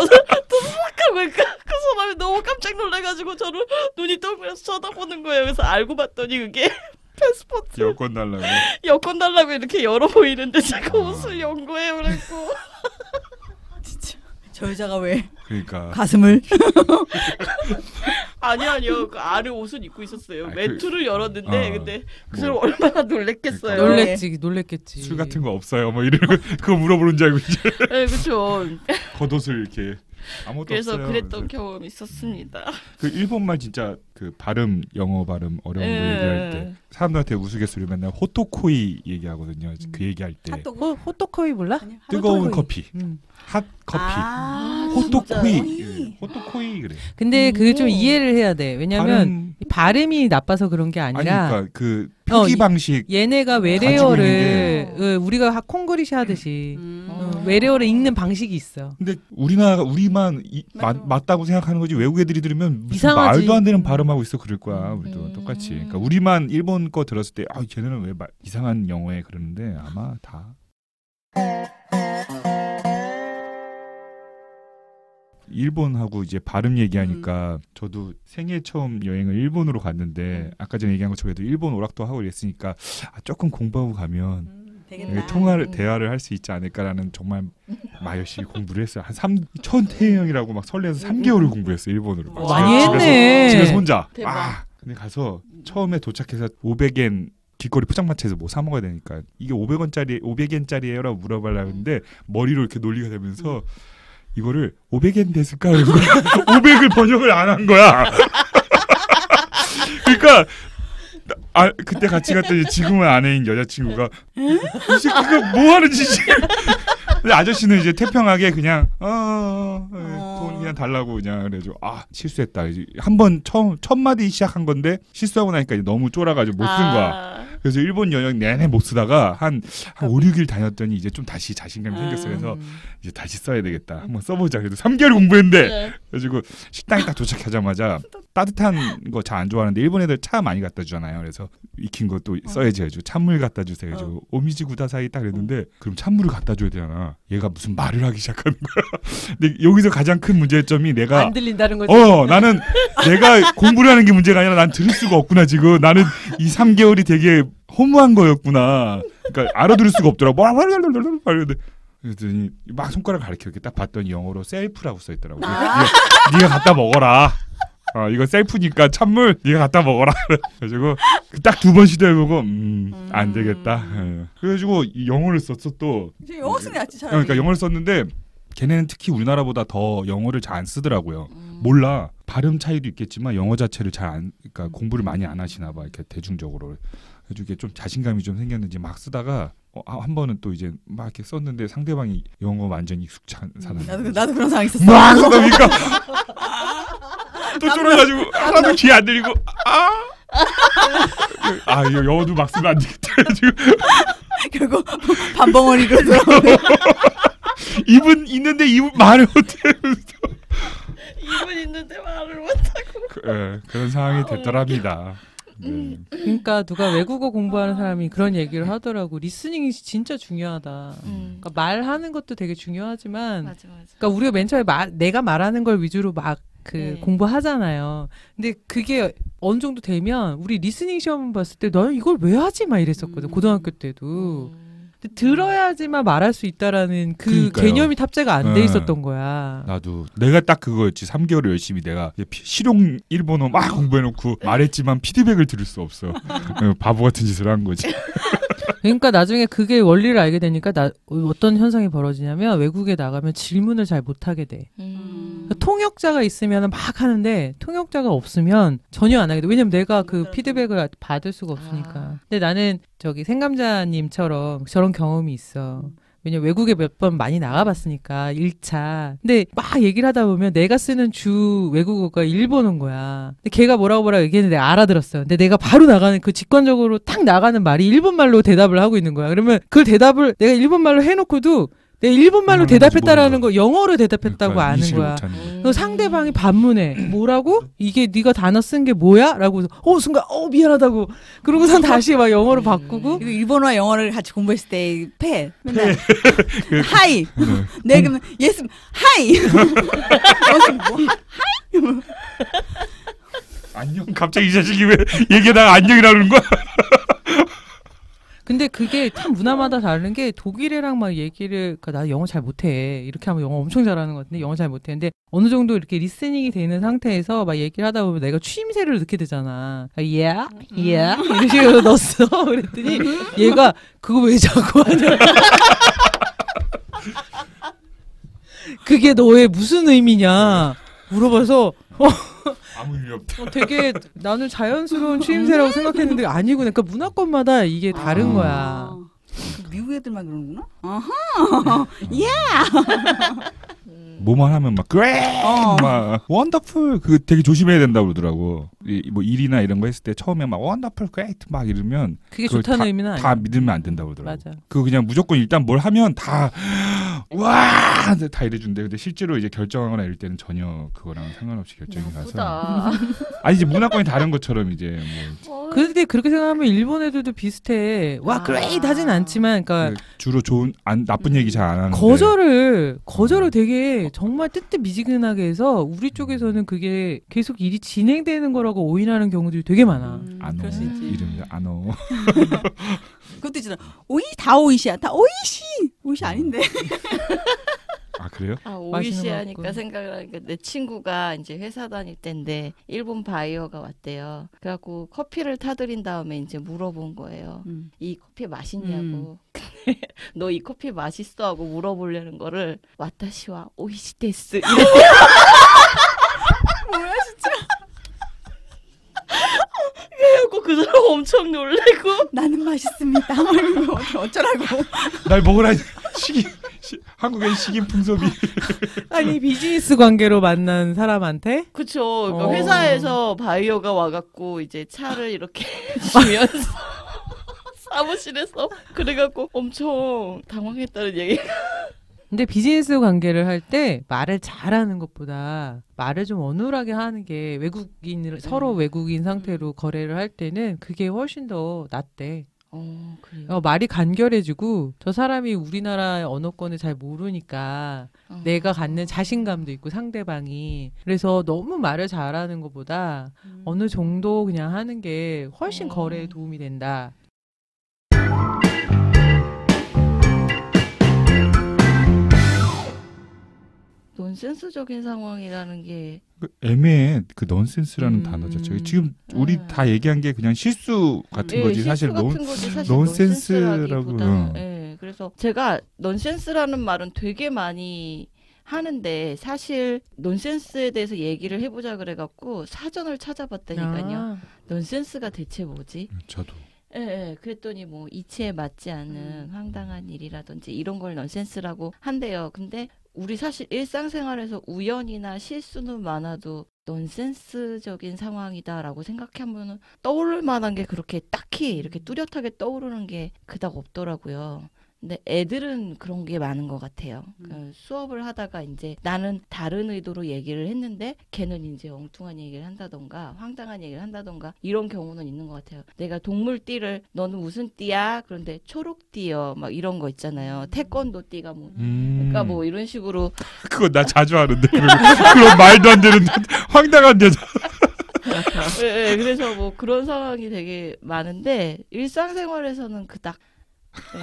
B: 옷을 뚜벅하고 그, 그 사람이 너무 깜짝 놀라가지고 저를 눈이 동그래서 쳐다보는 거예요 그래서 알고 봤더니 그게 패스포트
A: 여권 달라고.
B: 여권 달라고 이렇게 열어 보이는데 제가
A: 아.
B: 옷을 연 거예요 그래고
C: 진짜 저 여자가 왜
A: 그러니까
C: 가슴을
B: 아니 아니요 그 아래 옷은 입고 있었어요
A: 아, 그-
B: 매트를 열었는데
A: 어,
B: 근데 그
A: 뭐.
B: 사람 얼마나 놀랬겠어요.
A: 그러니까.
D: 놀랬지, 놀랬겠지.
A: 술 같은 거 없어요. 뭐 이러고 그거 물어보는 줄 알고 이제
B: 네, 그렇죠.
A: 겉옷을 이렇게
B: 그래서
A: 없어요.
B: 그랬던
A: 그래서
B: 경험이 있었습니다.
A: 그 일본말 진짜 그 발음 영어 발음 어려운 거
B: 예.
A: 얘기할 때 사람들한테 우스갯소리 맨날 호토코이 얘기하거든요. 그 얘기할 때
C: 핫도그
D: 호, 호토코이 몰라?
C: 아니야?
A: 뜨거운. 커피,
D: 음.
A: 핫 커피,
C: 아,
A: 호토코이,
C: 진짜요?
A: 예, 호토코이 그래.
D: 근데 그게 좀
B: 오.
D: 이해를 해야 돼. 왜냐면
A: 발음
D: 이 발음이 나빠서 그런 게
A: 아니
D: 아니라
A: 그러니까 그
D: 어,
A: 표기
D: 이-
A: 방식
D: 얘네가 외래어를
B: 있는
D: 어, 우리가 하- 콩글리시 하듯이
C: 음.
D: 어, 외래어를 읽는 방식이 있어.
A: 근데 우리나라 우리만 이.
C: 맞,
A: 맞다고 생각하는 거지 외국 애들이 들으면 무슨
D: 이상하지.
A: 말도 안 되는
D: 음.
A: 발음하고 있어 그럴 거야
D: 음.
A: 우리도
B: 음.
A: 똑같이 그러니까 우리만 일본 거 들었을 때 아 쟤네는 왜 말- 이상한 영어에 그러는데 아마 다 일본하고 이제 발음 얘기하니까 저도 생애 처음 여행을 일본으로 갔는데
B: 음.
A: 아까 전에 얘기한 것처럼 그래도 일본 오락도 하고 이랬으니까 아, 조금 공부하고 가면
C: 음, 되겠다.
A: 통화를
B: 음.
A: 대화를 할 수 있지 않을까라는 정말 막 열심히 공부를 했어요. 한 3, 천태형이라고 막 설레서 3개월을 공부했어요. 일본어로. 막
B: 와.
D: 많이
A: 집에서,
D: 했네.
A: 집에서 혼자.
B: 대박.
A: 아, 근데 가서 처음에 도착해서 500엔 길거리 포장마차에서 뭐 사 먹어야 되니까 이게 500원짜리 500엔짜리예요라고 물어보려고 했는데 머리로 이렇게 논리가 되면서 이거를 500엔 됐을까? 그래서 500을 번역을 안 한 거야. 그러니까 아 그때 같이 갔더니 지금은 아내인 여자친구가 이 새끼가 뭐 하는 짓이야? 아저씨는 이제 태평하게 그냥 어, 어, 어, 돈 그냥 달라고 그냥 그래가지고 아 실수했다. 한 번 처음 첫 마디 시작한 건데 실수하고 나니까 너무 쫄아가지고 못 쓴 거야.
B: 아,
A: 그래서 일본 여행 내내 못 쓰다가 한, 한 5, 6일 다녔더니 이제 좀 다시 자신감이 생겼어요. 그래서
D: 음.
A: 이제 다시 써야 되겠다. 한번 써보자. 그래도 3개월 공부했는데
B: 네.
A: 그래가지고 식당에 딱 도착하자마자 따뜻한 거 잘 안 좋아하는데 일본 애들 차 많이 갖다 주잖아요. 그래서 익힌 것도 써야지 해가지고 찬물 갖다 주세요. 해가지고 오미지 구다사이 딱 그랬는데 그럼 찬물을 갖다 줘야 되잖아. 얘가 무슨 말을 하기 시작하는 거야. 근데 여기서 가장 큰 문제점이 내가
D: 안 들린다는 거지.
A: 어 나는 내가 공부를 하는 게 문제가 아니라 난 들을 수가 없구나 지금 나는 이 3개월이 되게 허무한 거였구나 그러니까 알아들을 수가 없더라고 그런데 그랬더니 막 손가락 가리켜 이렇게 딱 봤더니 영어로 셀프라고 써 있더라고
C: 아.
A: 네가, 갖다 먹어라 아 이거 셀프니까 찬물 네가 갖다 먹어라. 그래가지고 딱 두 번 시도해보고 음, 안 되겠다. 예. 그래가지고 이 영어를 썼어 또.
C: 영어 쓰는 게 낫지 차라리.
A: 그러니까 영어를 썼는데 걔네는 특히 우리나라보다 더 영어를 잘 안 쓰더라고요.
B: 음.
A: 몰라 발음 차이도 있겠지만 영어 자체를 잘 안 그러니까 공부를 많이 안 하시나 봐 이렇게 대중적으로 그래서 좀 자신감이 좀 생겼는지 막 쓰다가 어, 아, 한 번은 또 이제 막 이렇게 썼는데 상대방이 영어 완전 익숙치 않은 사람
C: 나도 나도 그런 상황 있었어.
A: 막 쓰다니까 또 쫄아가지고 하나도 귀에 안 들리고 아. 아, 이거 영어도 막 쓰면 안 되겠다. 지금
C: 결국 반벙어리로 들어.
A: 입은 있는데 입 말을 못해.
B: 입은 있는데 말을 못하고.
A: 그, 예, 그런 상황이 됐더랍니다. 네.
D: 그러니까 누가 외국어 공부하는 사람이 그런 얘기를 하더라고. listening이 진짜 중요하다.
B: 음.
D: 그러니까 말하는 것도 되게 중요하지만
B: 맞아 맞아.
D: 그러니까 우리가 맨 처음에 말, 내가 말하는 걸 위주로 막그
B: 네.
D: 공부하잖아요. 근데 그게 어느 정도 되면 우리 listening 시험 봤을 때 너는 이걸 왜 하지? 막 이랬었거든.
C: 음.
D: 고등학교 때도.
B: 음.
D: 들어야지만 말할 수 있다라는 그
A: 그러니까요.
D: 개념이 탑재가 안돼
A: 네.
D: 있었던 거야.
A: 나도 내가 딱 그거였지. 3개월을 열심히 내가 피- 실용 일본어 막 공부해놓고 말했지만 피드백을 들을 수 없어. 어, 바보 같은 짓을 한 거지.
D: 그러니까 나중에 그게 원리를 알게 되니까 나 어떤 현상이 벌어지냐면 외국에 나가면 질문을 잘 못하게 돼.
B: 음.
D: 그러니까 통역자가 있으면 막 하는데 통역자가 없으면 전혀 안 하게 돼. 왜냐면 내가 그 피드백을 받을 수가 없으니까.
B: 아.
D: 근데 나는 저기 생감자님처럼 저런 경험이 있어. 왜냐 면 외국에 몇 번 많이 나가봤으니까 1차. 근데 막 얘기를 하다 보면 내가 쓰는 주 외국어가 일본어인 거야. 근데 걔가 뭐라고 뭐라고 얘기했는데 내가 알아들었어요. 근데 내가 바로 나가는 그 직관적으로 딱 나가는 말이 일본말로 대답을 하고 있는 거야. 그러면 그 대답을 내가 일본말로 해놓고도 내가 일본말로
A: 음,
D: 대답했다라는 거 영어로 대답했다고
A: 그러니까
D: 아는 거야. 그 상대방이 반문해. 뭐라고? 이게 네가 단어 쓴 게 뭐야? 라고 어 순간 어 미안하다고. 그러고선 다시 막 영어로
B: 음.
D: 바꾸고
C: 이거 일본어와 영어를 같이 공부했을 때 패. 맨날
A: 그-
C: はい.
A: 네.
C: 내 그러면 yes はい. 어, 뭐,
A: 안녕. 갑자기 이 자식이 왜 얘기하다가 안녕이라는 거야?
D: 근데 그게 참 문화마다 다른 게 독일애랑 막 얘기를 그러니까 나 영어 잘 못해. 이렇게 하면 영어 엄청 잘하는 것 같은데 영어 잘 못해. 근데 어느 정도 이렇게 listening이 되는 상태에서 막 얘기를 하다 보면 내가 추임새를 넣게 되잖아. yeah? yeah? 이런 식으로 넣었어. 그랬더니 얘가 그거 왜 자꾸 하냐. 그게 너의 무슨 의미냐? 물어봐서
A: 아무 의미 없다.
D: 어, 되게 나는 자연스러운 추임새라고 생각했는데 아니구나. 그러니까 문화권마다 이게 다른
A: 아.
D: 거야.
C: 아, 그 미국 애들만 그러는구나. 아하.
B: 음.
A: 뭐만 하면 막 그래
C: 어.
A: 막 wonderful 그 되게 조심해야 된다고 그러더라고. 이, 뭐 일이나 이런 거 했을 때 처음에 막 wonderful great 막 이러면
D: 그게 좋다는
A: 다-
D: 의미는
A: 다
D: 아니야.
A: 믿으면 안 된다고 그러더라고.
D: 맞아.
A: 그 그냥 무조건 일단 뭘 하면 다 와! 다 이래준대. 근데 실제로 이제 결정하거나 이럴 때는 전혀 그거랑 상관없이 결정이 가서.
B: 나쁘다.
A: 아니 이제 문화권이 다른 것처럼 이제 뭐
B: 어,
D: 근데 그렇게 생각하면 일본 애들도 비슷해. 와
B: 아.
D: great 하진 않지만 그러니까
A: 그 주로 좋은 안 나쁜 얘기 잘 안 하는데.
D: 거절을 거절을 되게 정말 뜨뜻미지근하게 해서 우리 쪽에서는 그게 계속 일이 진행되는 거라고 오인하는 경우들이 되게 많아.
C: 음,
A: 안어
C: 그럴 수 있지.
A: 이름이 안어.
C: 그것도 있잖아. 오이 다 오이시야. 다 오이시. 오이시 아닌데.
A: 아 그래요?
B: 아
D: お
B: いしい
D: 거
B: 하니까. 생각을 하니까 내 친구가 이제 회사 다닐 때인데 일본 바이어가 왔대요. 그래갖고 커피를 타드린 다음에 이제 물어본 거예요.
C: 음.
B: 이 커피 맛있냐고. 근데 너 이 커피 맛있어 하고 물어보려는 거를 私はおいしいです 이래.
C: 뭐야 진짜.
B: 그 사람 엄청 놀래고
C: 나는 맛있습니다. 이거 어쩌라고.
A: 날 먹으라 식인 시, 한국의 식인 풍습이
D: 아니 비즈니스 관계로 만난 사람한테
B: 그쵸. 그러니까
D: 어.
B: 회사에서 바이어가 와갖고 이제 차를 이렇게 주면서 사무실에서 그래갖고 엄청 당황했다는 얘기.
D: 근데 비즈니스 관계를 할 때 말을 잘하는 것보다 말을 좀 어눌하게 하는 게 외국인을 서로
B: 음.
D: 외국인 상태로 거래를 할 때는 그게 훨씬 더 낫대.
B: 어 그래요.
D: 어, 말이 간결해지고 저 사람이 우리나라 언어권을 잘 모르니까
B: 어.
D: 내가 갖는 자신감도 있고 상대방이 그래서 너무 말을 잘하는 것보다 어느 정도 그냥 하는 게 훨씬
B: 어.
D: 거래에 도움이 된다.
B: 논센스적인 상황이라는
A: 게그 애매해 그 넌센스라는
B: 음.
A: 단어 자체가 지금 우리
B: 아.
A: 다 얘기한 게 그냥 실수 같은
B: 예,
A: 거지
B: 실수
A: 사실
B: 같은
A: 논
B: 거지 사실
A: 논센스라고, 어.
B: 예, 그래서 제가 넌센스라는 말은 되게 많이 하는데 사실 논센스에 대해서 얘기를 해보자 그래갖고 사전을 찾아봤다니까요.
D: 아,
B: 논센스가 대체 뭐지?
A: 저도
B: 예, 예. 그랬더니 뭐 이치에 맞지 않는 황당한 일이라든지 이런 걸 넌센스라고 한대요. 근데 우리 사실 일상생활에서 우연이나 실수는 많아도 넌센스적인 상황이다라고 생각하면은 떠오를 만한 게 그렇게 딱히 이렇게 뚜렷하게 떠오르는 게 그닥 없더라고요. 근데 애들은 그런 게 많은 것 같아요. 그 수업을 하다가 이제 나는 다른 의도로 얘기를 했는데 걔는 이제 엉뚱한 얘기를 한다던가 황당한 얘기를 한다던가 이런 경우는 있는 것 같아요. 내가 동물띠를 너는 무슨 띠야? 그런데 초록띠요. 막 이런 거 있잖아요. 태권도 띠가 뭐.
A: 음.
B: 그러니까 뭐 이런 식으로
A: 그거 나 자주 하는데 그런, 말도 안 되는 황당한 여자
B: 예, 예, 그래서 뭐 그런 상황이 되게 많은데 일상생활에서는 그닥 예,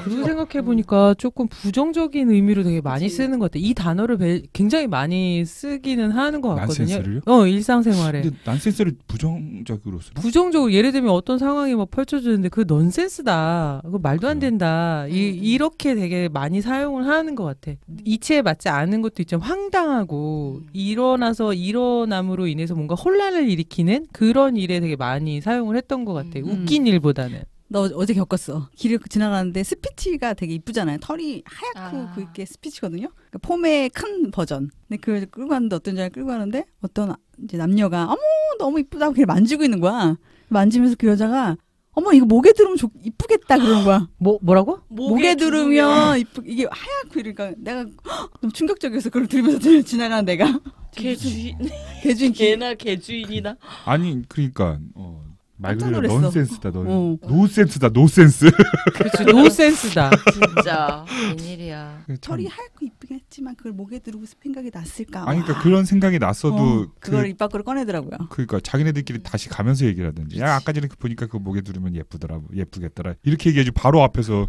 D: 그리고 생각해 보니까 조금 부정적인 의미로 되게 많이
B: 그치.
D: 쓰는 것 같아. 이 단어를 배- 굉장히 많이 쓰기는 하는 것 같거든요.
A: 난센스를요?
D: 어 일상생활에.
A: 근데 난센스를 부정적으로 쓰나?
D: 부정적으로 예를 들면 어떤 상황이 막 펼쳐지는데 그 넌센스다. 그거 말도 안 된다. 이,
B: 음.
D: 이렇게 되게 많이 사용을 하는 것 같아. 이치에 맞지 않은 것도 있지만 황당하고
B: 음.
D: 일어나서 일어남으로 인해서 뭔가 혼란을 일으키는 그런 일에 되게 많이 사용을 했던 것 같아.
B: 음.
D: 웃긴 일보다는.
C: 너 어제 겪었어. 길을 지나가는데 스피치가 되게 이쁘잖아요. 털이 하얗고
B: 아.
C: 그게 스피치거든요. 그러니까 폼의 큰 버전. 근데 그걸 끌고 가는데 어떤 여자가 끌고 가는데 어떤 이제 남녀가 어머 너무 이쁘다고 걔를 만지고 있는 거야. 만지면서 그 여자가 어머 이거 목에 두르면 좋, 이쁘겠다 그러는 거야.
D: 뭐 뭐라고?
C: 목에, 두르면 이쁘 이게 하얗고 이러니까 내가 헉, 너무 충격적이어서 그걸 들으면서 지- 지나가는 내가
B: 개주인
C: 개주인 기
B: 개나 개주인이나
A: 아니 그러니까 어, 말 그대로. 넌센스다 넌
C: 어.
A: 노센스다 노센스
D: 그렇지. 노센스다.
B: 진짜 웬일이야.
C: 털이 하얗고 이쁘긴 했지만 그걸 목에 두르고 생각이 났을까?
A: 아니 그러니까 그런 생각이 났어도
C: 어,
A: 그,
C: 그걸 입 밖으로 꺼내더라고요.
A: 그러니까 자기네들끼리 다시 가면서 얘기를 하든지 야 아까 전에 그 보니까 그 목에 두르면 예쁘더라 예쁘겠더라 이렇게 얘기해주 바로 앞에서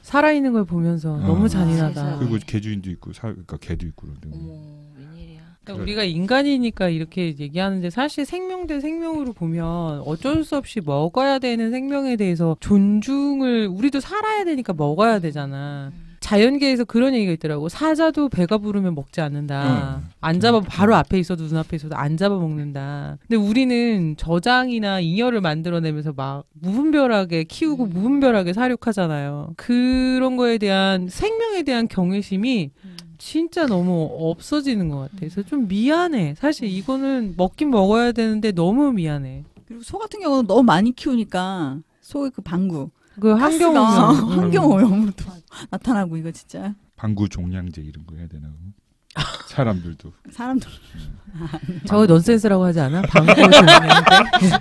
D: 살아있는 걸 보면서
A: 어.
D: 너무
B: 아,
D: 잔인하다.
B: 세상에.
A: 그리고 개주인도 있고 사, 그러니까 개도 있고 그런데
B: 웬일이야.
D: 그러니까 우리가 인간이니까 이렇게 얘기하는데 사실 생명 대 생명으로 보면 어쩔 수 없이 먹어야 되는 생명에 대해서 존중을 우리도 살아야 되니까 먹어야 되잖아. 자연계에서 그런 얘기가 있더라고. 사자도 배가 부르면 먹지 않는다.
A: 응.
D: 안 잡아 바로 앞에 있어도 눈앞에 있어도 안 잡아 먹는다. 근데 우리는 저장이나 잉여를 만들어내면서 막 무분별하게 키우고
B: 음.
D: 무분별하게 사육하잖아요. 그런 거에 대한 생명에 대한 경외심이 진짜 너무 없어지는 것 같아. 그래서 좀 미안해. 사실 이거는 먹긴 먹어야 되는데 너무 미안해.
C: 그리고 소 같은 경우는 너무 많이 키우니까 소의 그 방구,
D: 그 환경 오염. 음.
C: 환경 오염으로 또 나타나고 이거 진짜
A: 방구 종량제 이런 거 해야 되나? 사람들도
C: 사람들
D: 저거 넌센스라고 하지 않아? 방구 종량제.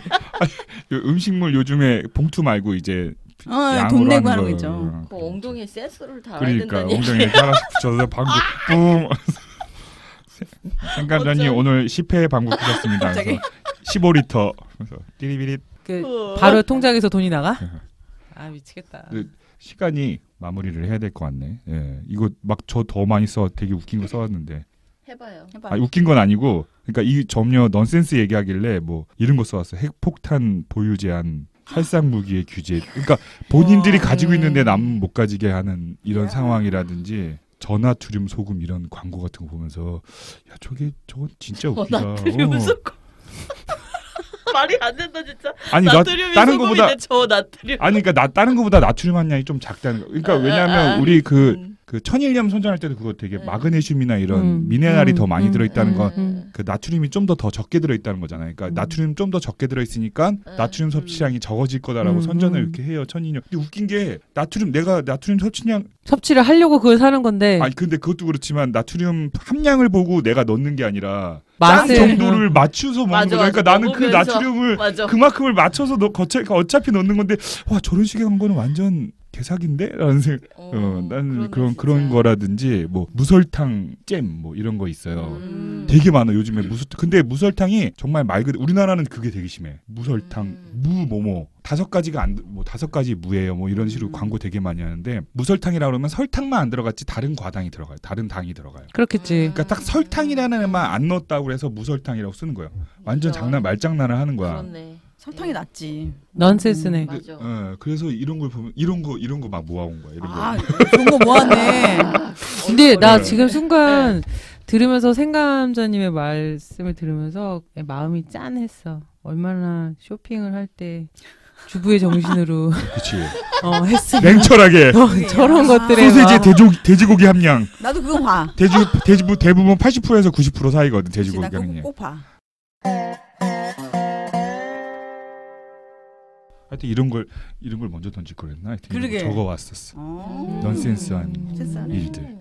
A: 요 음식물 요즘에 봉투 말고 이제
C: 어, 돈 내고
A: 하는
C: 하는 거
A: 거.
C: 있죠.
A: 어,
B: 그 엉덩이에 센스를 달아야
A: 그러니까
B: 된다니.
A: 엉덩이에 하나씩 붙여서 방구 뿜. 생감자님
B: 어쩜-
A: 오늘 10회 방구 끼셨습니다.
C: 갑자기?
A: 그래서 15리터. 그래서 띠리비리
D: 그 바로 통장에서 돈이 나가? 아 미치겠다.
A: 네. 시간이 마무리를 해야 될 것 같네. 예. 이거 막 저 더 많이 써 되게 웃긴 거 써왔는데.
B: 해봐요.
C: 해봐.
A: 아 웃긴 건 아니고 그러니까 이 점녀 넌센스 얘기하길래 뭐 이런 거 써왔어. 핵폭탄 보유 제한 살상 무기의 규제. 그러니까 본인들이
C: 와,
A: 가지고 있는데
D: 음.
A: 남못 가지게 하는 이런
C: 야.
A: 상황이라든지 전화 투륨 소금 이런 광고 같은 거 보면서 야 저게 저건 진짜 웃기다.
B: 나트륨
A: 어.
B: 소금. 말이 안 된다 진짜.
A: 아니 나 다른 거보다
B: 저 나트륨.
A: 아니 그러니까 나 다른 거보다 나트륨 함량이 좀 작다는 거. 그러니까
B: 아,
A: 왜냐하면
B: 아, 아.
A: 우리 그
B: 음.
A: 그 천일염 손전할 때도 그거 되게
B: 음.
A: 마그네슘이나 이런
D: 음,
A: 미네랄이
D: 음,
A: 더 많이
D: 음,
A: 들어있다는 거.
D: 음.
A: 그 나트륨이 좀 더 더 적게 들어있다는 거잖아요. 그러니까
D: 음.
A: 나트륨 좀 더 적게 들어있으니까 나트륨 섭취량이 적어질 거다라고
D: 음,
A: 선전을
D: 음.
A: 이렇게 해요 천일염. 근데 웃긴 게 나트륨 내가 나트륨 섭취량
D: 섭취를 하려고 그걸 사는 건데
A: 아니 근데 그것도 그렇지만 나트륨 함량을 보고 내가 넣는 게 아니라 짠 정도를 맞추서 먹는
B: 맞아,
A: 거죠. 그러니까
B: 맞아.
A: 나는 그
B: 먹으면서.
A: 나트륨을
B: 맞아.
A: 그만큼을 맞춰서 너 거차, 어차피 넣는 건데 와 저런 식의 한 거는 완전 개사기인데 라는 생각.
B: 어,
A: 어, 나는 그런. 그런 거라든지 뭐 무설탕 잼 뭐 이런 거 있어요.
B: 음.
A: 되게 많아 요즘에 무설 근데 무설탕이 정말 말 그대로 우리나라는 그게 되게 심해 무설탕
B: 음.
A: 무 뭐뭐 다섯 가지가 안 뭐 다섯 가지 무예요 뭐 이런 식으로
C: 음.
A: 광고 되게 많이 하는데 무설탕이라 그러면 설탕만 안 들어갔지 다른 과당이 들어가요 다른 당이 들어가요
D: 그렇겠지.
A: 그러니까 딱 설탕이라는 애만 안 넣었다고 해서 무설탕이라고 쓰는 거예요 완전
B: 그죠.
A: 장난 말장난을 하는 거야
B: 그렇네.
C: 설탕이 낫지.
D: 넌센스네.
B: 음, 맞아.
A: 예, 그래서 이런 걸 보면 이런 거 이런 거 막 모아온 거야 이런
C: 거아 좋은 거 모았네.
D: 근데 나
A: 네.
D: 지금 순간 들으면서 생감자님의 말씀을 들으면서 마음이 짠했어. 얼마나 쇼핑을 할 때 주부의 정신으로
A: 그치
D: 어, 했으면
A: 냉철하게
D: 어, 저런
C: 아.
D: 것들에
A: 소세지
D: 막-
A: 돼지 돼지고기 함량
C: 나도 그거 봐.
A: 돼지 돼지 대부분 80%에서 90% 사이거든 돼지고기
C: 나
A: 함량
C: 그거 꼭 봐.
A: 하여튼 이런 걸 이런 걸 먼저 던질 거랬나 하여튼 이런 거
C: 그러게.
A: 적어 왔었어
C: 어.
A: 넌센스한
C: 넌센스하네.
A: 일들.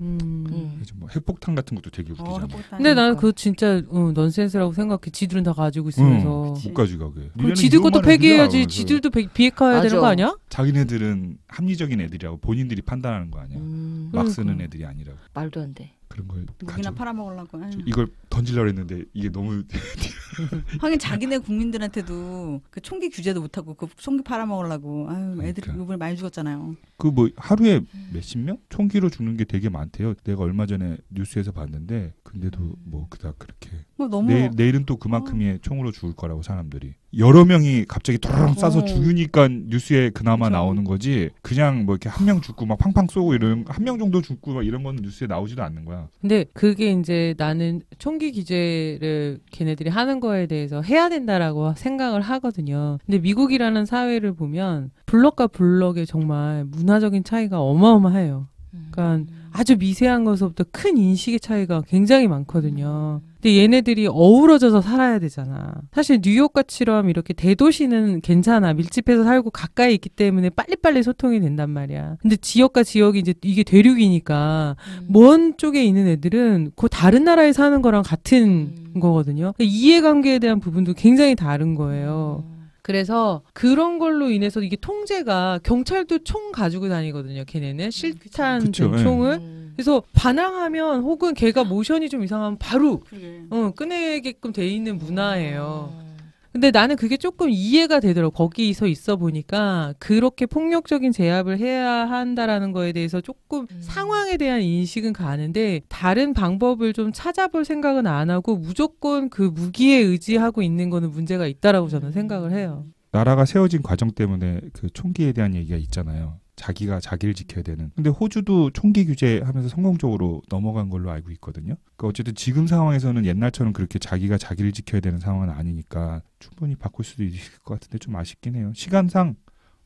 D: 음.
B: 음.
A: 그래서 뭐 핵폭탄 같은 것도 되게
C: 어,
A: 웃기잖아
C: 해보다
D: 근데 나는. 그거 진짜 어, 넌센스라고 생각해. 지들은 다 가지고 있으면서.
C: 응.
A: 못 가져가게
D: 그럼 지들 것도 폐기해야지. 지들도 비- 비핵화해야 되는 거. 아니야?
A: 자기네들은 합리적인 애들이라고 본인들이 판단하는 거 아니야
B: 음,
A: 막
D: 그러니까.
A: 쓰는 애들이 아니라고
B: 말도 안 돼.
A: 그런 걸
C: 무기나 팔아먹으려고.
A: 이걸 던질려고 했는데 이게 너무
C: 하긴 자기네 국민들한테도 그 총기 규제도 못하고 그 총기 팔아먹으려고. 아유 애들이
A: 그러니까.
C: 이번에 많이 죽었잖아요.
A: 그 뭐 하루에 몇십 명 총기로 죽는 게 되게 많대요 내가 얼마 전에 뉴스에서 봤는데 근데도
B: 음.
A: 뭐 그닥 그렇게
C: 뭐 너무
A: 내일, 내일은 또 그만큼의 총으로 죽을 거라고 사람들이 여러 명이 갑자기 도로롱 쏴서
C: 어.
A: 죽으니까 뉴스에 그나마
C: 그쵸.
A: 나오는 거지 그냥 뭐 이렇게 한 명 죽고 막 팡팡 쏘고 이런 한 명 정도 죽고 막 이런 거는 뉴스에 나오지도 않는 거야
D: 근데 그게 이제 나는 총기 규제를 걔네들이 하는 거에 대해서 해야 된다라고 생각을 하거든요. 근데 미국이라는 사회를 보면 블럭과 블럭의 정말 문화적인 차이가 어마어마해요. 그러니까 아주 미세한 것부터 큰 인식의 차이가 굉장히 많거든요. 근데 얘네들이 어우러져서 살아야 되잖아. 사실 뉴욕같이럼 이렇게 대도시는 괜찮아. 밀집해서 살고 가까이 있기 때문에 빨리빨리 소통이 된단 말이야. 근데 지역과 지역이 이제 이게 대륙이니까
B: 음.
D: 먼 쪽에 있는 애들은 그 다른 나라에 사는 거랑 같은
B: 음.
D: 거거든요. 그러니까 이해관계에 대한 부분도 굉장히 다른 거예요.
B: 음.
D: 그래서 그런 걸로 인해서 이게 통제가 경찰도 총 가지고 다니거든요. 걔네는 실탄
A: 그쵸,
D: 된
A: 예.
D: 총을.
B: 음.
D: 그래서 반항하면 혹은 걔가 모션이 좀 이상하면 바로
C: 그러게.
D: 어, 꺼내게끔 돼 있는 문화예요.
B: 음.
D: 근데 나는 그게 조금 이해가 되더라고. 거기서 있어 보니까 그렇게 폭력적인 제압을 해야 한다라는 거에 대해서 조금
B: 음.
D: 상황에 대한 인식은 가는데 다른 방법을 좀 찾아볼 생각은 안 하고 무조건 그 무기에 의지하고 있는 거는 문제가 있다라고 저는 생각을 해요.
A: 나라가 세워진 과정 때문에 그 총기에 대한 얘기가 있잖아요. 자기가 자기를 지켜야 되는. 근데 호주도 총기 규제하면서 성공적으로 넘어간 걸로 알고 있거든요. 그러니까 어쨌든 지금 상황에서는 옛날처럼 그렇게 자기가 자기를 지켜야 되는 상황은 아니니까 충분히 바꿀 수도 있을 것 같은데 좀 아쉽긴 해요. 시간상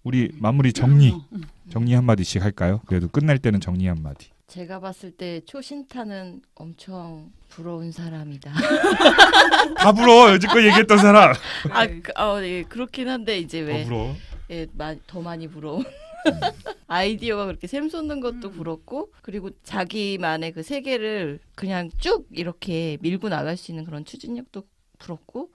A: 우리 마무리 정리
C: 음.
A: 정리 한 마디씩 할까요? 그래도 끝날 때는 정리 한 마디.
B: 제가 봤을 때 초신타는 엄청 부러운 사람이다.
A: 다 불어 여지껏 얘기했던 사람.
B: 아, 그, 어, 예, 그렇긴 한데 이제 다왜
A: 불어.
B: 예, 마, 더 많이 부러운 아이디어가 그렇게 샘솟는 것도
C: 음.
B: 부럽고 그리고 자기만의 그 세계를 그냥 쭉 이렇게 밀고 나갈 수 있는 그런 추진력도 부럽고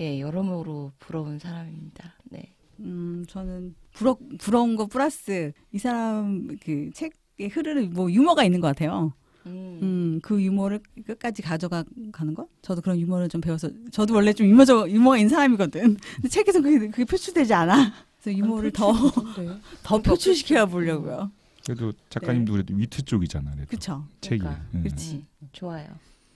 B: 예 여러모로 부러운 사람입니다. 네.
C: 음, 저는 부러, 부러운 거 플러스 이 사람 그 책의 흐르는 뭐 유머가 있는 것 같아요.
B: 음.
C: 음, 그 유머를 끝까지 가져가 가는 거? 저도 그런 유머를 좀 배워서 저도 원래 좀 유머적 유머가 있는 사람이거든. 근데 책에서 그게, 그게 표출되지 않아. 그래서 유머를 더 더 표출시켜 보려고요.
A: 그래도 작가님도 그래도 위트 쪽이잖아. 그래도
C: 그렇죠.
A: 책이.
B: 그러니까.
A: 음.
C: 그렇지.
B: 음, 좋아요.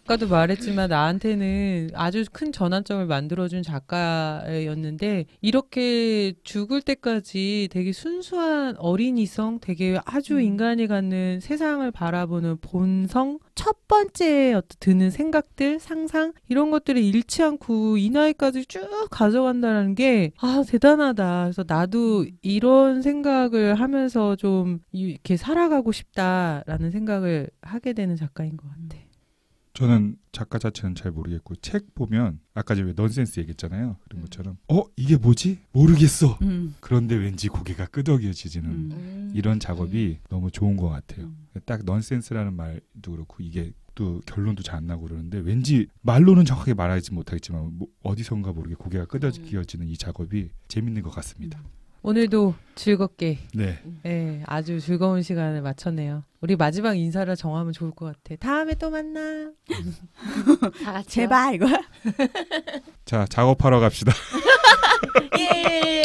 D: 아까도 말했지만 나한테는 아주 큰 전환점을 만들어준 작가였는데 이렇게 죽을 때까지 되게 순수한 어린이성, 되게 아주
C: 음.
D: 인간이 갖는 세상을 바라보는 본성, 첫 번째 어떤 드는 생각들, 상상 이런 것들을 잃지 않고 이 나이까지 쭉 가져간다는 게 아 대단하다. 그래서 나도 이런 생각을 하면서 좀 이렇게 살아가고 싶다라는 생각을 하게 되는 작가인 것 같아.
A: 저는 작가 자체는 잘 모르겠고 책 보면 아까 전에 넌센스 얘기했잖아요. 그런 것처럼 어 이게 뭐지 모르겠어.
C: 음.
A: 그런데 왠지 고개가 끄덕여지지는
C: 음.
B: 음.
A: 이런 작업이 너무 좋은 것 같아요.
C: 음.
A: 딱 넌센스라는 말도 그렇고 이게 또 결론도 잘 안 나고 그러는데 왠지 말로는 정확하게 말하지 못하겠지만 뭐 어디선가 모르게 고개가 끄덕여지는 이 작업이 재밌는 것 같습니다.
D: 오늘도 즐겁게
A: 네.
D: 예, 아주 즐거운 시간을 마쳤네요. 우리 마지막 인사를 정하면 좋을 것 같아. 다음에 또 만나.
B: 다 같이
C: 제발 이거.
A: 자, 작업하러 갑시다.
B: 예.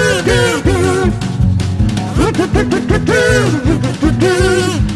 B: do do do do do